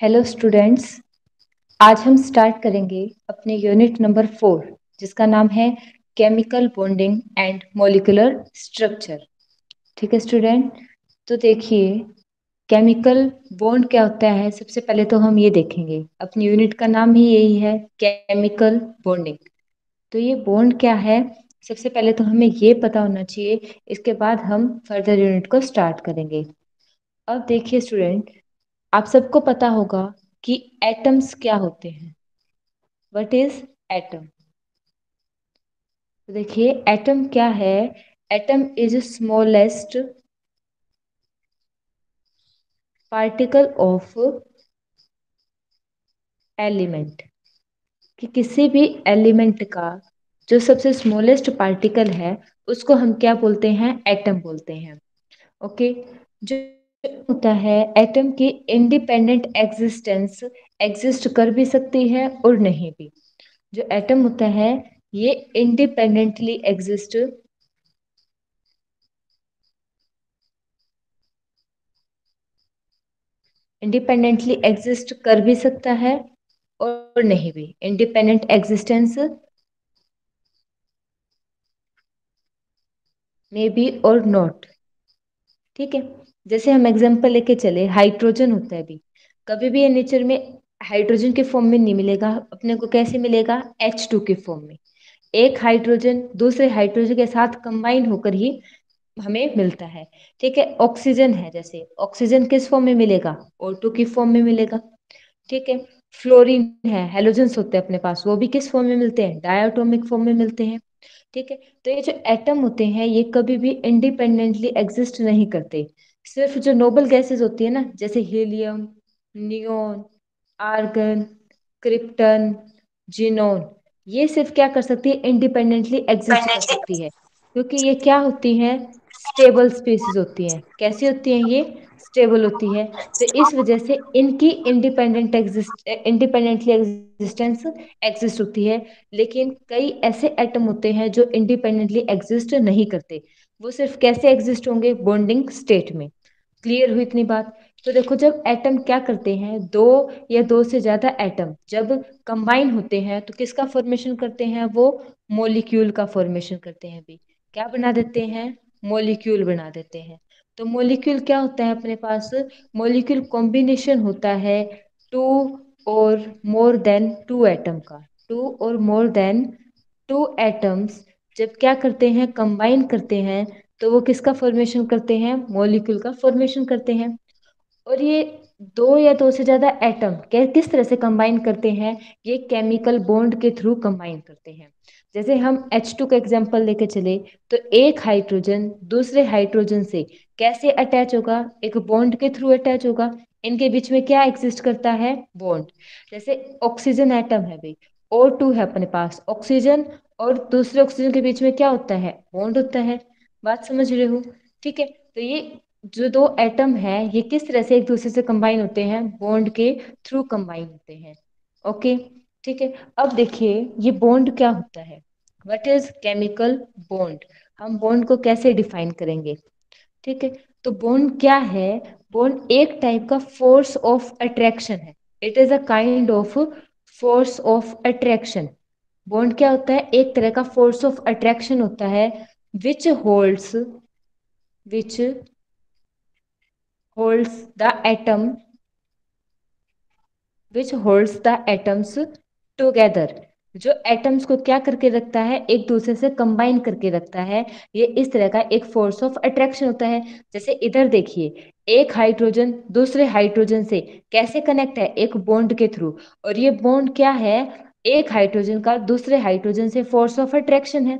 Hello students आज हम start करेंगे अपने यूनिट नंबर फोर जिसका नाम है chemical bonding and molecular structure ठीक है स्टूडेंट तो देखिए केमिकल बॉन्ड क्या होता है? सबसे पहले तो हम ये देखेंगे। अपनी यूनिट का नाम ही यही है केमिकल बॉन्डिंग तो ये बॉन्ड क्या है? सबसे पहले तो हमें ये पता होना चाहिए। इसके बाद हम फर्दर यूनिट को स्टार्ट करेंगे। अब देखिए स्टूडेंट आप सबको पता होगा कि एटम्स क्या होते हैं। वट इज़ एटम तो देखिए एटम क्या है? Atom is smallest particle of element कि किसी भी एलिमेंट का जो सबसे स्मॉलेस्ट पार्टिकल है, उसको हम क्या बोलते हैं? एटम बोलते हैं। Okay okay? जो होता है एटम की इंडिपेंडेंट एग्जिस्टेंस एग्जिस्ट कर भी सकती है और नहीं भी। जो एटम होता है, ये इंडिपेंडेंटली एग्जिस्ट इंडिपेंडेंटली एग्जिस्ट कर भी सकता है और नहीं भी। इंडिपेंडेंट एग्जिस्टेंस मे बी और नॉट ठीक है? जैसे हम एग्ज़ाम्पल लेके चले हाइड्रोजन होता है भी कभी भी ये नेचर में हाइड्रोजन के फॉर्म में नहीं मिलेगा। अपने को कैसे मिलेगा? एच टू के फॉर्म में। एक हाइड्रोजन दूसरे हाइड्रोजन के साथ कंबाइन होकर ही हमें मिलता है। ठीक है? ऑक्सीजन है जैसे। ऑक्सीजन किस फॉर्म में मिलेगा? ओ टू की फॉर्म में मिलेगा। ठीक है? फ्लोरीन है हेलोजन्स होते हैं अपने पास। वो भी किस फॉर्म में मिलते हैं? डायटोमिक फॉर्म में मिलते हैं। ठीक है? तो ये जो एटम होते हैं, ये कभी भी इंडिपेंडेंटली एग्जिस्ट नहीं करते। सिर्फ़ जो नोबल गैसेस होती है ना जैसे helium neon argon krypton xenon ये सिर्फ़ क्या कर सकती है? इंडिपेंडेंटली एग्जिस्ट कर सकती है। क्योंकि ये क्या होती हैं? स्टेबल स्पीसीज होती हैं। कैसी होती हैं ये? स्टेबल होती है। तो इस वजह से इनकी independent exist independently existence exist होती है। लेकिन कई ऐसे एटम होते हैं जो इंडिपेंडेंटली एग्जिस्ट नहीं करते। वो सिर्फ़ कैसे एग्जिस्ट होंगे बॉन्डिंग स्टेट में? क्लियर हुई इतनी बात? तो देखो, जब एटम क्या करते हैं? दो या दो से ज़्यादा एटम जब कंबाइन होते हैं तो किसका फॉर्मेशन करते हैं? वो मोलिक्यूल का फॉर्मेशन करते हैं भी क्या बना देते हैं? मोलिक्यूल बना देते हैं। तो मोलिक्यूल क्या होता है अपने पास? मोलिक्यूल कॉम्बिनेशन होता है टू और मोर देन टू एटम का। टू और मोर देन टू एटम्स जब क्या करते हैं कंबाइन करते हैं तो वो किसका फॉर्मेशन करते हैं? मोलिक्यूल का फॉर्मेशन करते हैं। और ये दो या दो से ज़्यादा एटम किस तरह से कंबाइन करते हैं? ये केमिकल बॉन्ड के थ्रू कंबाइन करते हैं। जैसे हम H2 का एग्जांपल लेके चले तो एक हाइड्रोजन दूसरे हाइड्रोजन से कैसे अटैच होगा? एक बॉन्ड के थ्रू अटैच होगा। इनके बीच में क्या एग्जिस्ट करता है? बॉन्ड जैसे ऑक्सीजन एटम है भाई। ओ टू है अपने पास ऑक्सीजन और दूसरे ऑक्सीजन के बीच में क्या होता है? बॉन्ड होता है। बात समझ रहे हो? ठीक है तो ये जो दो एटम है, ये किस तरह से एक दूसरे से कंबाइन होते हैं? बॉन्ड के थ्रू कंबाइन होते हैं। ओके ठीक है, अब देखिए, ये बॉन्ड क्या होता है? व्हाट इज़ केमिकल बॉन्ड हम बॉन्ड को कैसे डिफाइन करेंगे? ठीक है तो बॉन्ड क्या है? बॉन्ड एक टाइप का फोर्स ऑफ़ अट्रैक्शन है। It is a kind of force of attraction bond क्या होता है? एक तरह का फोर्स ऑफ़ अट्रैक्शन होता है which holds which holds the atom which holds the atoms together. जो एटम्स को क्या करके रखता है, एक दूसरे से कंबाइन करके रखता है, ये इस तरह का एक फोर्स ऑफ़ अट्रैक्शन होता है। जैसे इधर देखिए, एक हाइड्रोजन दूसरे हाइड्रोजन से कैसे कनेक्ट है? एक बॉन्ड के थ्रू और ये बॉन्ड क्या है? एक हाइड्रोजन का दूसरे हाइड्रोजन से फोर्स ऑफ़ अट्रैक्शन है।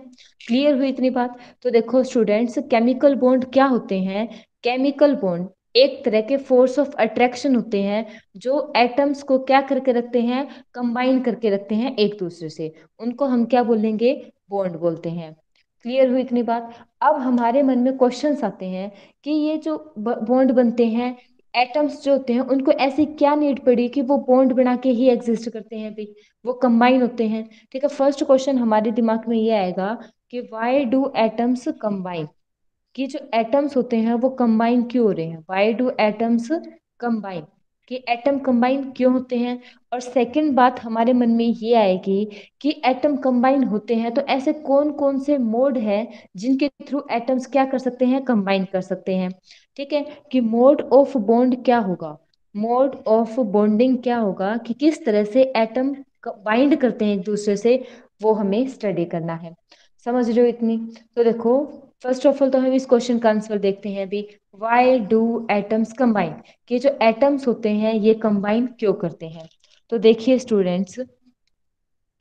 क्लियर हुई इतनी बात? तो देखो स्टूडेंट्स केमिकल बॉन्ड क्या होते हैं? केमिकल बॉन्ड एक तरह के फोर्स ऑफ़ अट्रैक्शन होते हैं, जो एटम्स को क्या करके रखते हैं? कंबाइन करके रखते हैं एक दूसरे से। उनको हम क्या बोलेंगे? बॉन्ड बोलते हैं। क्लियर हुई इतनी बात? अब हमारे मन में क्वेश्चन आते हैं कि ये जो बॉन्ड बनते हैं एटम्स जो होते हैं, उनको ऐसी क्या नीड पड़ी कि वो बॉन्ड बना के ही एग्जिस्ट करते हैं? भाई, वो कंबाइन होते हैं। ठीक है फ़र्स्ट क्वेश्चन हमारे दिमाग में ये आएगा कि वाई डू एटम्स कंबाइन कि जो एटम्स होते हैं, वो कंबाइन क्यों हो रहे हैं? वाई डू एटम्स कंबाइन कि एटम कंबाइन क्यों होते हैं? और सेकंड बात हमारे मन में ये आएगी कि एटम कंबाइन होते हैं तो ऐसे कौन कौन से मोड हैं जिनके थ्रू एटम्स क्या कर सकते हैं? कंबाइन कर सकते हैं। ठीक है? कि मोड ऑफ़ बॉन्ड क्या होगा? मोड ऑफ़ बॉन्डिंग क्या होगा? कि किस तरह से एटम बाइंड करते हैं एक दूसरे से, वो हमें स्टडी करना है। समझ रहे हो इतनी? तो देखो फ़र्स्ट ऑफ़ ऑल तो हम इस क्वेश्चन का आंसर देखते हैं अभी। वाई डू एटम्स कंबाइन कि जो एटम्स होते हैं, ये कंबाइन क्यों करते हैं? तो देखिए स्टूडेंट्स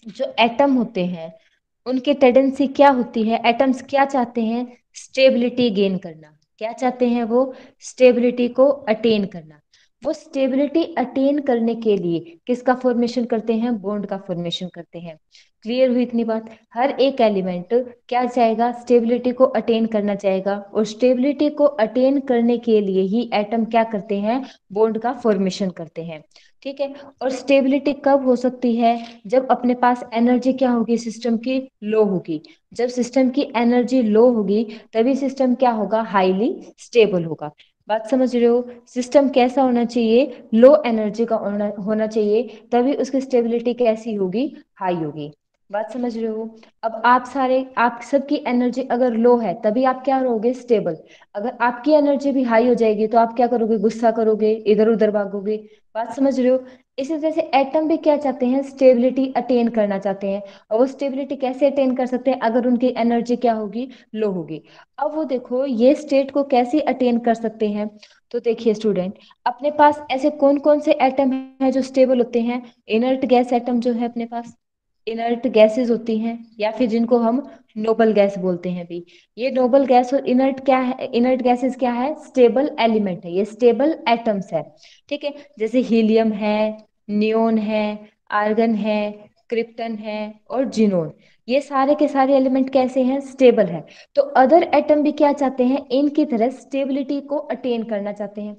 जो एटम होते हैं, उनके टेंडेंसी क्या होती है? एटम्स क्या चाहते हैं? स्टेबिलिटी गेन करना। क्या चाहते हैं वो? स्टेबिलिटी को अटेन करना। वो स्टेबिलिटी अटेन करने के लिए किसका फॉर्मेशन करते हैं? बॉन्ड का फॉर्मेशन करते हैं। क्लियर हुई इतनी बात? हर एक एलिमेंट क्या चाहेगा स्टेबिलिटी को अटेन करना चाहेगा और स्टेबिलिटी को अटेन करने के लिए ही एटम क्या करते हैं? बॉन्ड का फॉर्मेशन करते हैं। ठीक है? और स्टेबिलिटी कब हो सकती है? जब अपने पास एनर्जी क्या होगी? सिस्टम की लो होगी। जब सिस्टम की एनर्जी लो होगी, तभी सिस्टम क्या होगा? हाईली स्टेबल होगा। बात समझ रहे हो? सिस्टम कैसा होना चाहिए? लो एनर्जी का होना चाहिए, तभी उसकी स्टेबिलिटी कैसी होगी? हाई होगी। बात समझ रहे हो? अब आप सारे, आप सबकी एनर्जी अगर लो है, तभी आप क्या रहोगे स्टेबल अगर आपकी एनर्जी भी हाई हो जाएगी तो आप क्या करोगे? गुस्सा करोगे इधर उधर भागोगे। बात समझ रहे हो? इसी तरह से एटम भी क्या चाहते हैं? स्टेबिलिटी अटेन करना चाहते हैं। और वो स्टेबिलिटी कैसे अटेन कर सकते हैं? अगर उनकी एनर्जी क्या होगी? लो होगी। अब वो देखो, ये स्टेट को कैसे अटेन कर सकते हैं? तो देखिए स्टूडेंट अपने पास ऐसे कौन कौन से एटम है जो स्टेबल होते हैं? इनर्ट गैस एटम जो है अपने पास। इनर्ट गैसेस होती हैं, या फिर जिनको हम नोबल गैस बोलते हैं भी। ये नोबल गैस और इनर्ट क्या है इनर्ट गैसेस क्या है? स्टेबल एलिमेंट है, ये स्टेबल एटम्स है। ठीक है? जैसे हीलियम है नियोन है आर्गन है क्रिप्टन है और जिनोन ये सारे के सारे एलिमेंट कैसे हैं? स्टेबल है। तो अदर एटम भी क्या चाहते हैं? इनकी तरह स्टेबिलिटी को अटेन करना चाहते हैं।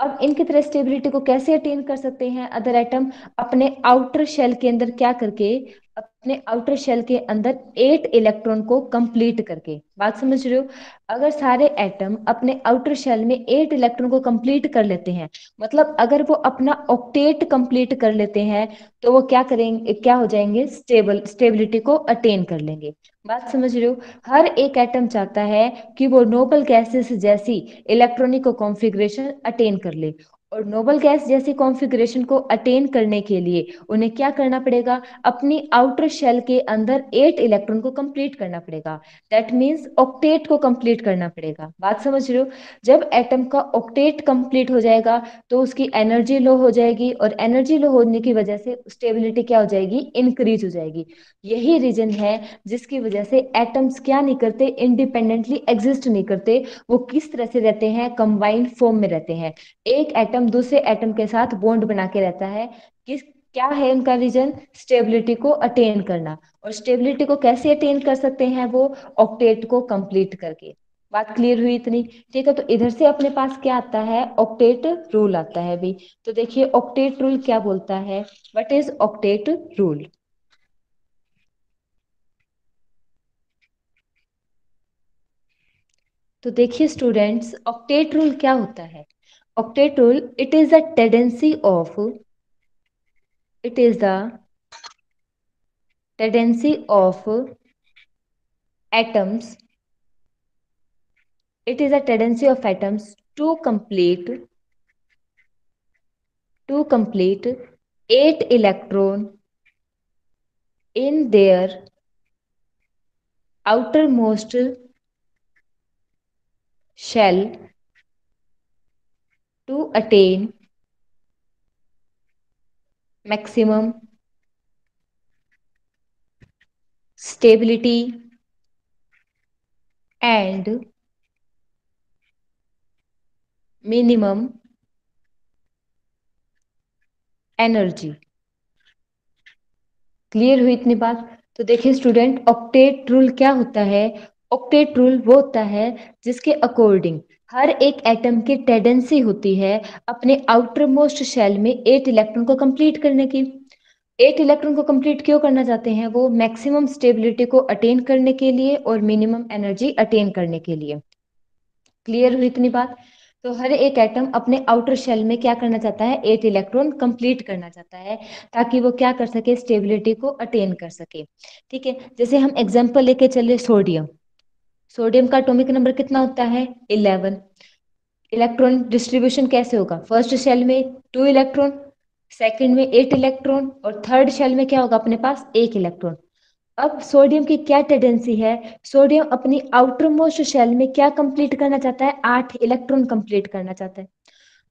अब इनकी तरह स्टेबिलिटी को कैसे अटेन कर सकते हैं? अदर एटम अपने आउटर शेल के अंदर क्या करके अपने आउटर शेल के अंदर एट इलेक्ट्रॉन को कंप्लीट करके। बात समझ रहे हो? अगर सारे एटम अपने आउटर शेल में एट इलेक्ट्रॉन को कंप्लीट कर लेते हैं मतलब अगर वो अपना ऑक्टेट कंप्लीट कर लेते हैं तो वो क्या करेंगे, क्या हो जाएँगे? स्टेबल स्टेबिलिटी को अटेन कर लेंगे। बात समझ रहे हो? हर एक एटम चाहता है कि वो नोबल गैसेस जैसी इलेक्ट्रॉनिक कॉन्फ़िगरेशन अटेन कर ले। और नोबल गैस जैसी कॉन्फ़िगरेशन को अटेन करने के लिए उन्हें क्या करना पड़ेगा? अपनी आउटर शेल के अंदर एट इलेक्ट्रॉन को कंप्लीट करना पड़ेगा। दैट मींस ऑक्टेट को कंप्लीट करना पड़ेगा। बात समझ रहे हो? जब एटम का ऑक्टेट कंप्लीट हो जाएगा तो उसकी एनर्जी लो हो जाएगी और एनर्जी लो होने की वजह से स्टेबिलिटी क्या हो जाएगी? इंक्रीज हो जाएगी। यही रीजन है जिसकी वजह से एटम्स क्या नहीं करते? इंडिपेंडेंटली एग्जिस्ट नहीं करते। वो किस तरह से रहते हैं? कंबाइंड फॉर्म में रहते हैं। एक एटम एटम दूसरे एटम के साथ बॉन्ड बना के रहता है कि क्या है उनका रीजन स्टेबिलिटी को अटेन करना। और स्टेबिलिटी को कैसे अटेन कर सकते हैं वो ऑक्टेट को कंप्लीट करके। बात क्लियर हुई इतनी? ठीक है तो इधर से अपने पास क्या आता है? ऑक्टेट रूल आता है भी तो देखिए ऑक्टेट रूल क्या बोलता है? व्हाट इज़ ऑक्टेट रूल तो देखिए स्टूडेंट्स ऑक्टेट रूल क्या होता है? Octet rule it is the tendency of it is the tendency of atoms. It is a tendency of atoms to complete to complete eight electron in their outermost shell to attain maximum stability and minimum energy clear हुई इतनी बात? तो देखिए student octet rule क्या होता है? Octet rule वो होता है जिसके अकॉर्डिंग हर एक एटम की टेंडेंसी होती है अपने आउटर मोस्ट शेल में एट इलेक्ट्रॉन को कंप्लीट करने की। एट इलेक्ट्रॉन को कंप्लीट क्यों करना चाहते हैं? वो मैक्सिमम स्टेबिलिटी को अटेन करने के लिए और मिनिमम एनर्जी अटेन करने के लिए। क्लियर हुई इतनी बात? तो हर एक एटम अपने आउटर शेल में क्या करना चाहता है? एट इलेक्ट्रॉन कंप्लीट करना चाहता है, ताकि वो क्या कर सके? स्टेबिलिटी को अटेन कर सके। ठीक है? जैसे हम एग्जांपल लेके चले सोडियम। सोडियम का एटॉमिक नंबर कितना होता है? इलेवन इलेक्ट्रॉन डिस्ट्रीब्यूशन कैसे होगा? फ़र्स्ट शेल में टू इलेक्ट्रॉन सेकंड में एट इलेक्ट्रॉन और थर्ड शेल में क्या होगा अपने पास? एक इलेक्ट्रॉन अब सोडियम की क्या टेंडेंसी है? सोडियम अपनी आउटर मोस्ट शेल में क्या कंप्लीट करना चाहता है? आठ इलेक्ट्रॉन कंप्लीट करना चाहता है.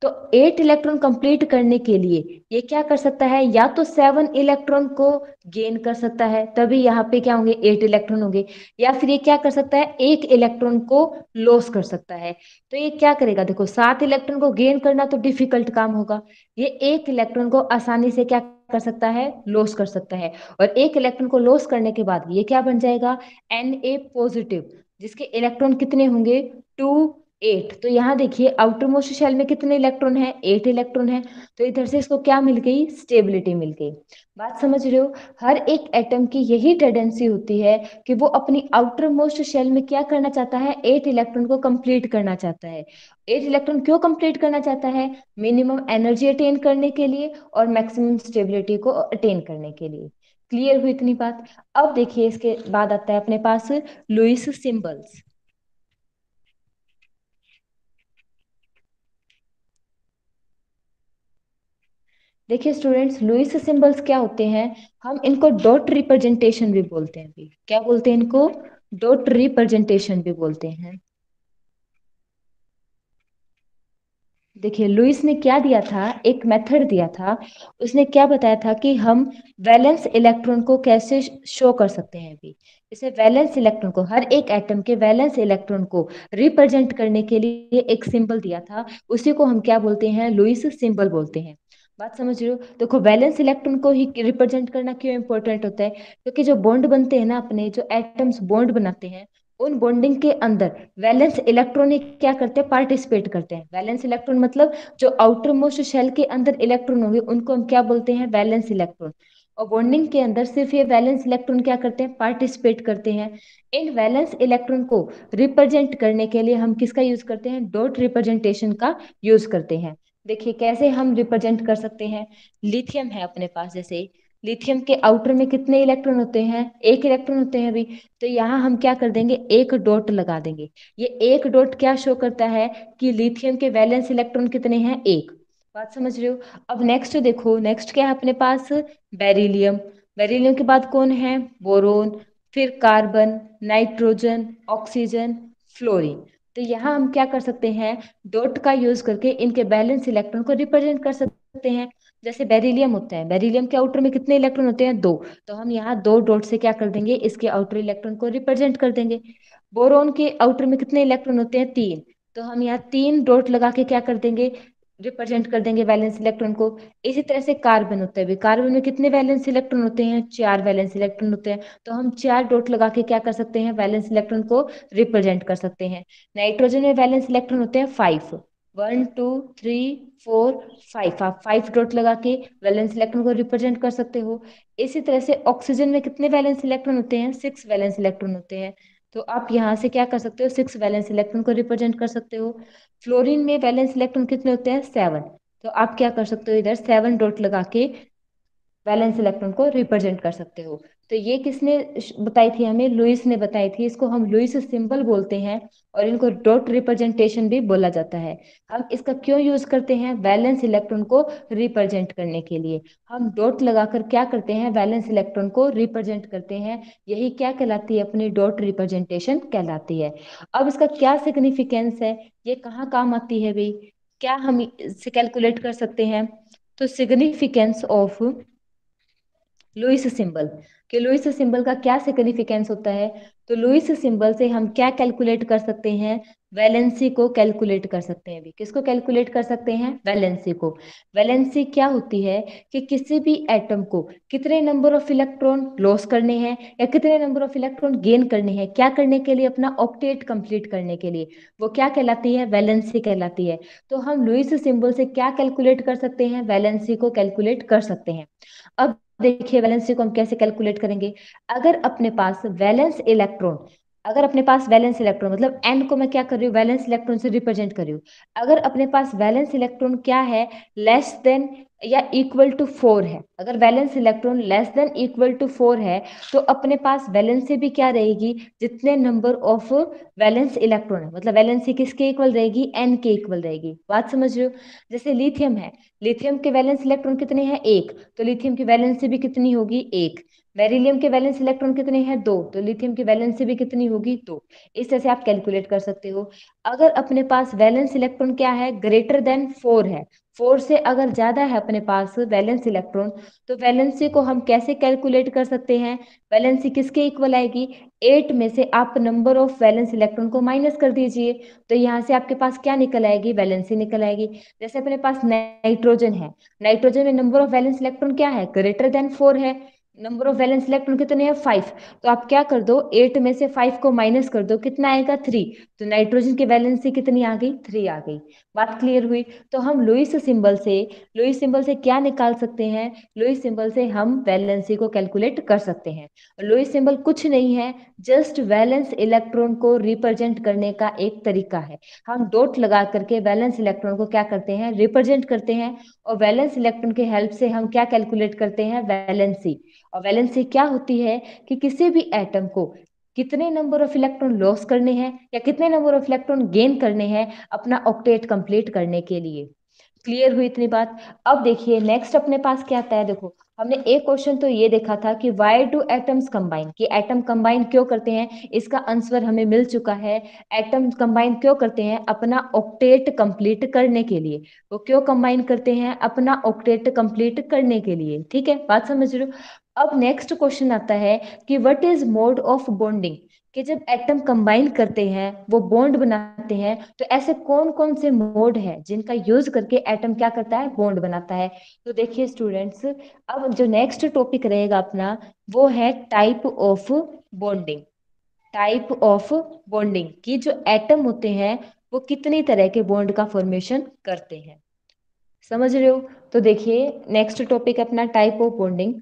तो एट इलेक्ट्रॉन कंप्लीट करने के लिए ये क्या कर सकता है? या तो सेवन इलेक्ट्रॉन को गेन कर सकता है, तभी यहाँ पे क्या होंगे? एट इलेक्ट्रॉन होंगे। या फिर ये क्या कर सकता है? एक इलेक्ट्रॉन को लॉस कर सकता है। तो ये क्या करेगा? देखो, सात इलेक्ट्रॉन को गेन करना तो डिफ़िकल्ट काम होगा। ये एक इलेक्ट्रॉन को आसानी से क्या कर सकता है? लॉस कर सकता है। और एक इलेक्ट्रॉन को लॉस करने के बाद ये क्या बन जाएगा? एन ए पॉजिटिव जिसके इलेक्ट्रॉन कितने होंगे? टू एट तो यहाँ देखिए आउटर मोस्ट शेल में कितने इलेक्ट्रॉन है? एट इलेक्ट्रॉन है। तो इधर से इसको क्या मिल गई? स्टेबिलिटी मिल गई। बात समझ रहे हो? हर एक एटम की यही टेंडेंसी होती है कि वो अपनी आउटर मोस्ट शेल में क्या करना चाहता है? एट इलेक्ट्रॉन को कंप्लीट करना चाहता है। एट इलेक्ट्रॉन क्यों कंप्लीट करना चाहता है? मिनिमम एनर्जी अटेन करने के लिए और मैक्सिमम स्टेबिलिटी को अटेन करने के लिए। क्लियर हुई इतनी बात? अब देखिए, इसके बाद आता है अपने पास लुइस सिंबल्स देखिए स्टूडेंट्स लुइस सिंबल्स क्या होते हैं? हम इनको डॉट रिप्रेजेंटेशन भी बोलते हैं भी क्या बोलते हैं इनको? डॉट रिप्रेजेंटेशन भी बोलते हैं। देखिए लुइस ने क्या दिया था? एक मेथड दिया था। उसने क्या बताया था कि हम वैलेंस इलेक्ट्रॉन को कैसे शो कर सकते हैं अभी इसे वैलेंस इलेक्ट्रॉन को, हर एक एटम के वैलेंस इलेक्ट्रॉन को रिप्रेजेंट करने के लिए एक सिंबल दिया था। उसी को हम क्या बोलते हैं? लुइस सिंबल बोलते हैं। बात समझ रहे हो? देखो वैलेंस इलेक्ट्रॉन को ही रिप्रेजेंट करना क्यों इंपॉर्टेंट होता है? क्योंकि जो बॉन्ड बनते हैं ना अपने, जो एटम्स बॉन्ड बनाते हैं, उन बॉन्डिंग के अंदर वैलेंस इलेक्ट्रॉन क्या करते हैं? पार्टिसिपेट करते हैं। वैलेंस इलेक्ट्रॉन मतलब जो आउटर मोस्ट शेल के अंदर इलेक्ट्रॉन होंगे, उनको हम क्या बोलते हैं? वैलेंस इलेक्ट्रॉन और बॉन्डिंग के अंदर सिर्फ़ ये वैलेंस इलेक्ट्रॉन क्या करते हैं? पार्टिसिपेट करते हैं। इन वैलेंस इलेक्ट्रॉन को रिप्रेजेंट करने के लिए हम किसका यूज़ करते हैं? डॉट रिप्रेजेंटेशन का यूज़ करते हैं। देखिए, कैसे हम रिप्रेजेंट कर सकते हैं? लिथियम है अपने पास जैसे। लिथियम के आउटर में कितने इलेक्ट्रॉन होते हैं? एक इलेक्ट्रॉन होते हैं अभी। तो यहाँ हम क्या कर देंगे? एक डॉट लगा देंगे। ये एक डॉट क्या शो करता है कि लिथियम के वैलेंस इलेक्ट्रॉन कितने हैं? एक। बात समझ रहे हो? अब नेक्स्ट देखो। नेक्स्ट क्या है अपने पास? बेरिलियम बेरिलियम के बाद कौन है? बोरोन फिर कार्बन नाइट्रोजन ऑक्सीजन फ्लोरिन तो यहाँ हम क्या कर सकते हैं डॉट का यूज़ करके इनके बैलेंस इलेक्ट्रॉन को रिप्रेजेंट कर सकते हैं। जैसे बेरिलियम होता है बेरिलियम के आउटर में कितने इलेक्ट्रॉन होते हैं? दो। तो हम यहाँ दो डॉट से क्या कर देंगे? इसके आउटर इलेक्ट्रॉन को रिप्रेजेंट कर देंगे। बोरोन के आउटर में कितने इलेक्ट्रॉन होते हैं? तीन। तो हम यहाँ तीन डॉट लगा के क्या कर देंगे? रिप्रेजेंट कर देंगे वैलेंस इलेक्ट्रॉन को। इसी तरह से कार्बन होता है भी। कार्बन में कितने वैलेंस इलेक्ट्रॉन होते हैं? चार वैलेंस इलेक्ट्रॉन होते हैं। तो हम चार डॉट लगा के क्या कर सकते हैं? वैलेंस इलेक्ट्रॉन को रिप्रेजेंट कर सकते हैं। नाइट्रोजन में वैलेंस इलेक्ट्रॉन होते हैं five one two three four five आप फाइव डॉट लगा के वैलेंस इलेक्ट्रॉन को रिप्रेजेंट कर सकते हो। इसी तरह से ऑक्सीजन में कितने वैलेंस इलेक्ट्रॉन होते हैं? सिक्स वैलेंस इलेक्ट्रॉन होते हैं। तो आप यहाँ से क्या कर सकते हो? सिक्स वैलेंस इलेक्ट्रॉन को रिप्रेजेंट कर सकते हो। फ्लोरीन में वैलेंस इलेक्ट्रॉन कितने होते हैं? सेवन। तो आप क्या कर सकते हो इधर? सेवन डॉट लगा के वैलेंस इलेक्ट्रॉन को रिप्रेजेंट कर सकते हो। तो ये किसने बताई थी हमें? लुइस ने बताई थी। इसको हम लुइस सिंबल बोलते हैं और इनको डॉट रिप्रेजेंटेशन भी बोला जाता है। हम इसका क्यों यूज़ करते हैं? वैलेंस इलेक्ट्रॉन को रिप्रेजेंट करने के लिए। हम डॉट लगाकर क्या करते हैं? वैलेंस इलेक्ट्रॉन को रिप्रेजेंट करते हैं। यही क्या कहलाती है? अपनी डॉट रिप्रेजेंटेशन कहलाती है। अब इसका क्या सिग्निफिकेंस है? ये कहाँ काम आती है भाई? क्या हम इसे कैलकुलेट कर सकते हैं? तो सिग्निफिकेंस ऑफ़ लुइस सिंबल। कि लुइस सिंबल का क्या सिग्निफिकेंस होता है? तो लुइस सिंबल से हम क्या कैलकुलेट कर सकते हैं? वैलेंसी को कैलकुलेट कर सकते हैं भी। किसको कैलकुलेट कर सकते हैं? वैलेंसी को। वैलेंसी क्या होती है कि किसी भी एटम को कितने नंबर ऑफ़ इलेक्ट्रॉन लॉस करने हैं या कितने नंबर ऑफ़ इलेक्ट्रॉन गेन करने हैं, क्या करने के लिए? अपना ऑक्टेट कंप्लीट करने के लिए। वो क्या कहलाती है? वैलेंसी कहलाती है। तो हम लुइस सिंबल से क्या कैलकुलेट कर सकते हैं? वैलेंसी को कैलकुलेट कर सकते हैं। अब देखिए वैलेंसी को हम कैसे कैलकुलेट करेंगे? अगर अपने पास वैलेंस इलेक्ट्रॉन अगर अपने पास वैलेंस इलेक्ट्रॉन मतलब एन को मैं क्या कर रही हूँ? वैलेंस इलेक्ट्रॉन से रिप्रेजेंट कर रही हूँ। अगर अपने पास वैलेंस इलेक्ट्रॉन क्या है? लेस देन या इक्वल टू फोर है। अगर valence electron less than equal to four है तो अपने पास वैलेंसी भी क्या रहेगी? जितने नंबर ऑफ़ वैलेंस इलेक्ट्रॉन है। मतलब वैलेंसी किसके इक्वल रहेगी? एन के इक्वल रहेगी। बात समझ रहे हो? जैसे लिथियम है। लिथियम के वैलेंस इलेक्ट्रॉन कितने हैं? एक। तो लिथियम की वैलेंसी भी कितनी होगी? एक। बेरिलियम के वैलेंस इलेक्ट्रॉन कितने हैं? दो। तो लिथियम की वैलेंसी भी कितनी होगी? दो। इस तरह से आप कैलकुलेट कर सकते हो। अगर अपने पास वैलेंस इलेक्ट्रॉन क्या है? ग्रेटर देन फोर है। फोर से अगर ज़्यादा है अपने पास वैलेंस इलेक्ट्रॉन तो वैलेंसी को हम कैसे कैलकुलेट कर सकते हैं? वैलेंसी किसके इक्वल आएगी? एट में से आप नंबर ऑफ़ वैलेंस इलेक्ट्रॉन को माइनस कर दीजिए। तो यहाँ से आपके पास क्या निकल आएगी? वैलेंसी निकल आएगी। जैसे अपने पास नाइट्रोजन है। नाइट्रोजन में नंबर ऑफ़ वैलेंस इलेक्ट्रॉन क्या है? ग्रेटर देन फोर है। नंबर ऑफ़ वैलेंस इलेक्ट्रॉन कितने हैं फाइव तो आप क्या कर दो? एट में से फाइव को माइनस कर दो. कितना आएगा? थ्री तो नाइट्रोजन की वैलेंसी कितनी आ गई? थ्री आ गई. बात क्लियर हुई? तो हम लुइस सिंबल से लुइस सिंबल से क्या निकाल सकते हैं? लुइस सिंबल से हम वैलेंसी को कैलकुलेट कर सकते हैं. लुइस सिंबल कुछ नहीं है जस्ट वैलेंस इलेक्ट्रॉन को रिप्रेजेंट करने का एक तरीका है. हम डोट लगा करके वैलेंस इलेक्ट्रॉन को क्या करते हैं? रिप्रेजेंट करते हैं और वैलेंस इलेक्ट्रॉन के हेल्प से हम क्या कैलकुलेट करते हैं? वैलेंसी और वैलेंसी क्या होती है कि किसी भी एटम को कितने नंबर ऑफ़ इलेक्ट्रॉन लॉस करने हैं या कितने नंबर ऑफ़ इलेक्ट्रॉन गेन करने हैं अपना ऑक्टेट कंप्लीट करने के लिए। क्लियर हुई इतनी बात? अब देखिए नेक्स्ट अपने पास क्या आता है? देखो, हमने एक क्वेश्चन तो ये देखा था कि वाई डू एटम्स कंबाइन कि एटम कंबाइन क्यों करते हैं? इसका आंसर हमें मिल चुका है। एटम कंबाइन क्यों करते हैं? अपना ऑक्टेट कंप्लीट करने के लिए। वो क्यों कंबाइन करते हैं? अपना ऑक्टेट कंप्लीट करने के लिए। ठीक है? बात समझ रहे हो? अब नेक्स्ट क्वेश्चन आता है कि what is mode of bonding कि जब एटम कंबाइन करते हैं, वो बॉन्ड बनाते हैं तो ऐसे कौन कौन से मोड है जिनका यूज़ करके एटम क्या करता है? बॉन्ड बनाता है। तो देखिए स्टूडेंट्स अब जो नेक्स्ट टॉपिक रहेगा अपना, वो है type of bonding type of bonding की जो एटम होते हैं, वो कितनी तरह के बॉन्ड का फॉर्मेशन करते हैं। समझ रहे हो? तो देखिए नेक्स्ट टॉपिक अपना टाइप ऑफ़ बॉन्डिंग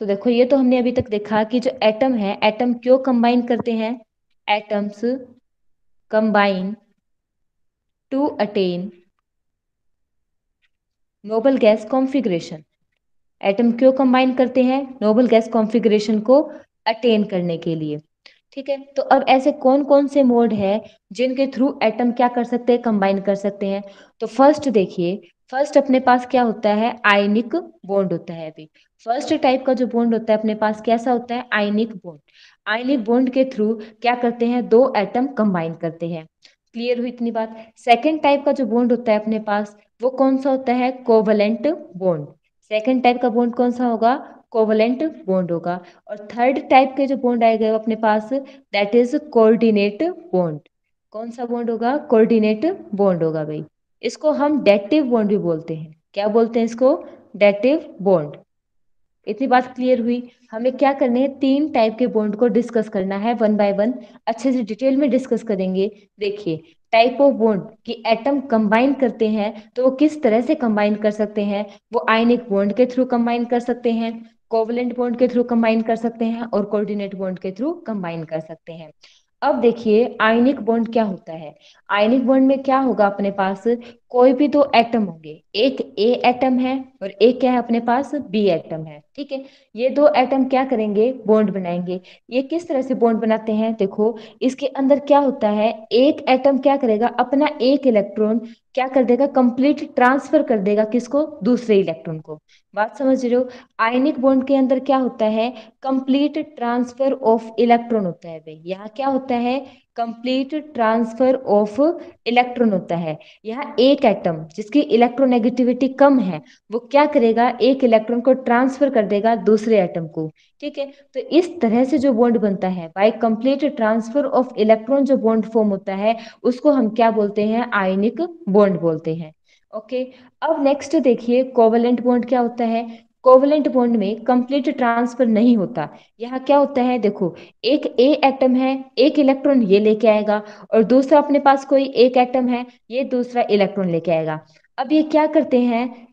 तो देखो, ये तो हमने अभी तक देखा कि जो एटम है एटम क्यों कंबाइन करते हैं? Atoms combine to attain noble gas configuration atom क्यों कंबाइन करते हैं? नोबल गैस कॉन्फ़िगरेशन को अटेन करने के लिए। ठीक है? तो अब ऐसे कौन कौन से मोड है जिनके थ्रू एटम क्या कर सकते हैं? कंबाइन कर सकते हैं। तो फ़र्स्ट देखिए फ़र्स्ट अपने पास क्या होता है? आयनिक बॉन्ड होता है अभी। फ़र्स्ट टाइप का जो बॉन्ड होता है, अपने पास कैसा होता है? आयनिक बॉन्ड आयनिक बॉन्ड के थ्रू क्या करते हैं? दो एटम कंबाइन करते हैं. क्लियर हुई इतनी बात? सेकेंड टाइप का जो बॉन्ड होता है अपने पास, वो कौन सा होता है? कोवलेंट बॉन्ड सेकेंड टाइप का बॉन्ड कौन सा होगा? कोवलेंट बॉन्ड होगा. और थर्ड टाइप के जो बॉन्ड आएगा अपने पास दैट इज़ कोऑर्डिनेट बॉन्ड कौन सा बॉन्ड होगा? कोऑर्डिनेट बॉन्ड होगा भाई. इसको हम डेटिव बॉन्ड भी बोलते हैं. क्या बोलते हैं इसको? डेटिव बॉन्ड इतनी बात क्लियर हुई। हमें क्या करने हैं? तीन टाइप के बॉन्ड को डिस्कस करना है वन बाय वन अच्छे से डिटेल में डिस्कस करेंगे। देखिए टाइप ऑफ़ बॉन्ड कि एटम कंबाइन करते हैं तो वो किस तरह से कंबाइन कर सकते हैं? वो आयनिक बॉन्ड के थ्रू कंबाइन कर सकते हैं कोवलेंट बॉन्ड के थ्रू कंबाइन कर सकते हैं और कोऑर्डिनेट बॉन्ड के थ्रू कंबाइन कर सकते हैं। अब देखिए आयनिक बॉन्ड क्या होता है? आयनिक बॉन्ड में क्या होगा अपने पास? कोई भी दो एटम होंगे। एक ए एटम है और एक क्या है अपने पास बी एटम है, ठीक है? ये दो एटम क्या करेंगे? बॉन्ड बनाएँगे। ये किस तरह से बॉन्ड बनाते हैं? देखो, इसके अंदर क्या होता है? एक एटम क्या करेगा? अपना एक इलेक्ट्रॉन क्या कर देगा? कंप्लीट ट्रांसफ़र कर देगा किसको? दूसरे इलेक्ट्रॉन को। बात समझ रहे हो? आयनिक बॉन्ड के अंदर क्या होता है? कंप्लीट ट्रांसफ़र ऑफ़ इलेक्ट्रॉन होता है भाई। यहाँ क्या होता है? कंप्लीट ट्रांसफ़र ऑफ़ इलेक्ट्रॉन होता है। यहाँ एक एटम जिसकी इलेक्ट्रोनेगेटिविटी कम है, वो क्या करेगा? एक इलेक्ट्रॉन को ट्रांसफ़र कर देगा दूसरे एटम को, ठीक है? तो इस तरह से जो बॉन्ड बनता है by complete transfer of electron जो बॉन्ड फॉर्म होता है, उसको हम क्या बोलते हैं? आयनिक बॉन्ड बोलते हैं। Okay okay. अब नेक्स्ट देखिए कोवलेंट बॉन्ड क्या होता है? कोवलेंट बॉन्ड में कंप्लीट ट्रांसफ़र नहीं होता। यहाँ क्या होता है, देखो, एक ए एटम है, एक इलेक्ट्रॉन ये लेके आएगा और दूसरा अपने पास कोई एक एटम है, ये दूसरा इलेक्ट्रॉन लेके आएगा। अब ये क्या करते हैं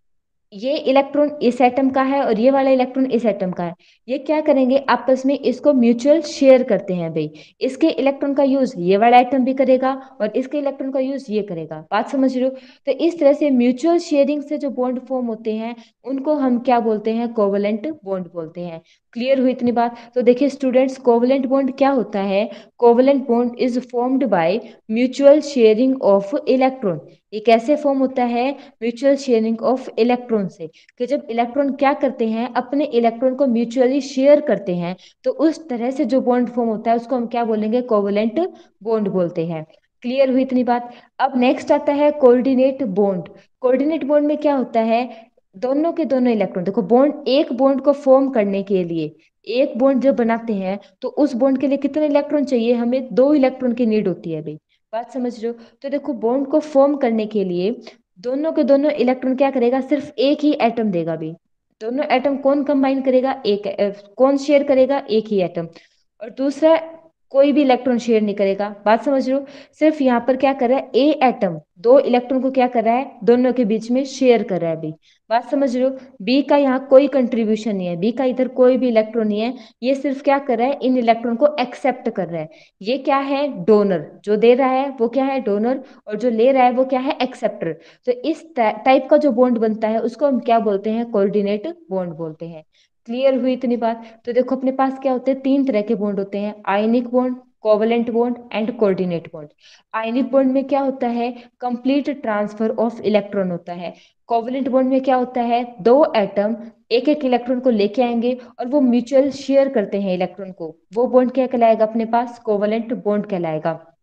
ये इलेक्ट्रॉन इस एटम का है और ये वाला इलेक्ट्रॉन इस एटम का है। ये क्या करेंगे? आपस में इसको म्यूचुअल शेयर करते हैं भाई। इसके इलेक्ट्रॉन का यूज़ ये वाला एटम भी करेगा और इसके इलेक्ट्रॉन का यूज़ ये करेगा। बात समझ रहे हो? तो इस तरह से म्यूचुअल शेयरिंग से जो बॉन्ड फॉर्म होते हैं, उनको हम क्या बोलते हैं? कोवलेंट बॉन्ड बोलते हैं। क्लियर हुई इतनी बात? तो देखिए स्टूडेंट्स कोवलेंट बॉन्ड क्या होता है? Covalent bond is formed by mutual sharing of electron ये कैसे फॉर्म होता है? म्यूचुअल शेयरिंग ऑफ़ इलेक्ट्रॉन से। कि जब इलेक्ट्रॉन क्या करते हैं? अपने इलेक्ट्रॉन को म्यूचुअली शेयर करते हैं तो उस तरह से जो बॉन्ड फॉर्म होता है, उसको हम क्या बोलेंगे? कोवलेंट बॉन्ड बोलते हैं। क्लियर हुई इतनी बात? अब नेक्स्ट आता है कोऑर्डिनेट बॉन्ड कोऑर्डिनेट बॉन्ड में क्या होता है? दोनों के दोनों इलेक्ट्रॉन देखो बॉन्ड एक बॉन्ड को फॉर्म करने के लिए, एक बॉन्ड जब बनाते हैं तो उस बॉन्ड के लिए कितने इलेक्ट्रॉन चाहिए? हमें दो इलेक्ट्रॉन की नीड होती है भाई बात समझ रहे हो? तो देखो बॉन्ड को फॉर्म करने के लिए दोनों के दोनों इलेक्ट्रॉन क्या करेगा? सिर्फ़ एक ही एटम देगा भी दोनों एटम कौन कंबाइन करेगा? एक कौन शेयर करेगा? एक ही एटम और दूसरा, कोई भी इलेक्ट्रॉन शेयर नहीं करेगा। बात समझ रहे हो? सिर्फ़ यहाँ पर क्या कर रहा है? ए एटम दो इलेक्ट्रॉन को क्या कर रहा है? दोनों के बीच में शेयर कर रहा है अभी। बात समझ रहे हो? बी का यहाँ कोई कंट्रीब्यूशन नहीं है बी का इधर कोई भी इलेक्ट्रॉन नहीं है, ये सिर्फ़ क्या कर रहा है? इन इलेक्ट्रॉन को एक्सेप्ट कर रहा है। ये क्या है? डोनर जो दे रहा है वो क्या है? डोनर और जो ले रहा है वो क्या है? एक्सेप्टर तो इस टाइप का जो बॉन्ड बनता है, उसको हम क्या बोलते हैं? कोऑर्डिनेट बॉन्ड बोलते हैं। क्लियर हुई इतनी बात? तो देखो, अपने पास क्या होते हैं? तीन तरह के बॉन्ड होते हैं ionic bond covalent bond and coordinate bond ionic bond में क्या होता है? कंप्लीट ट्रांसफ़र ऑफ़ इलेक्ट्रॉन होता है। कोवलेंट बॉन्ड में क्या होता है? दो एटम एक एक इलेक्ट्रॉन को लेके आएँगे और वो म्यूचुअल शेयर करते हैं इलेक्ट्रॉन को। वो बॉन्ड क्या कहलाएगा अपने पास? कोवलेंट बॉन्ड कहलाएगा।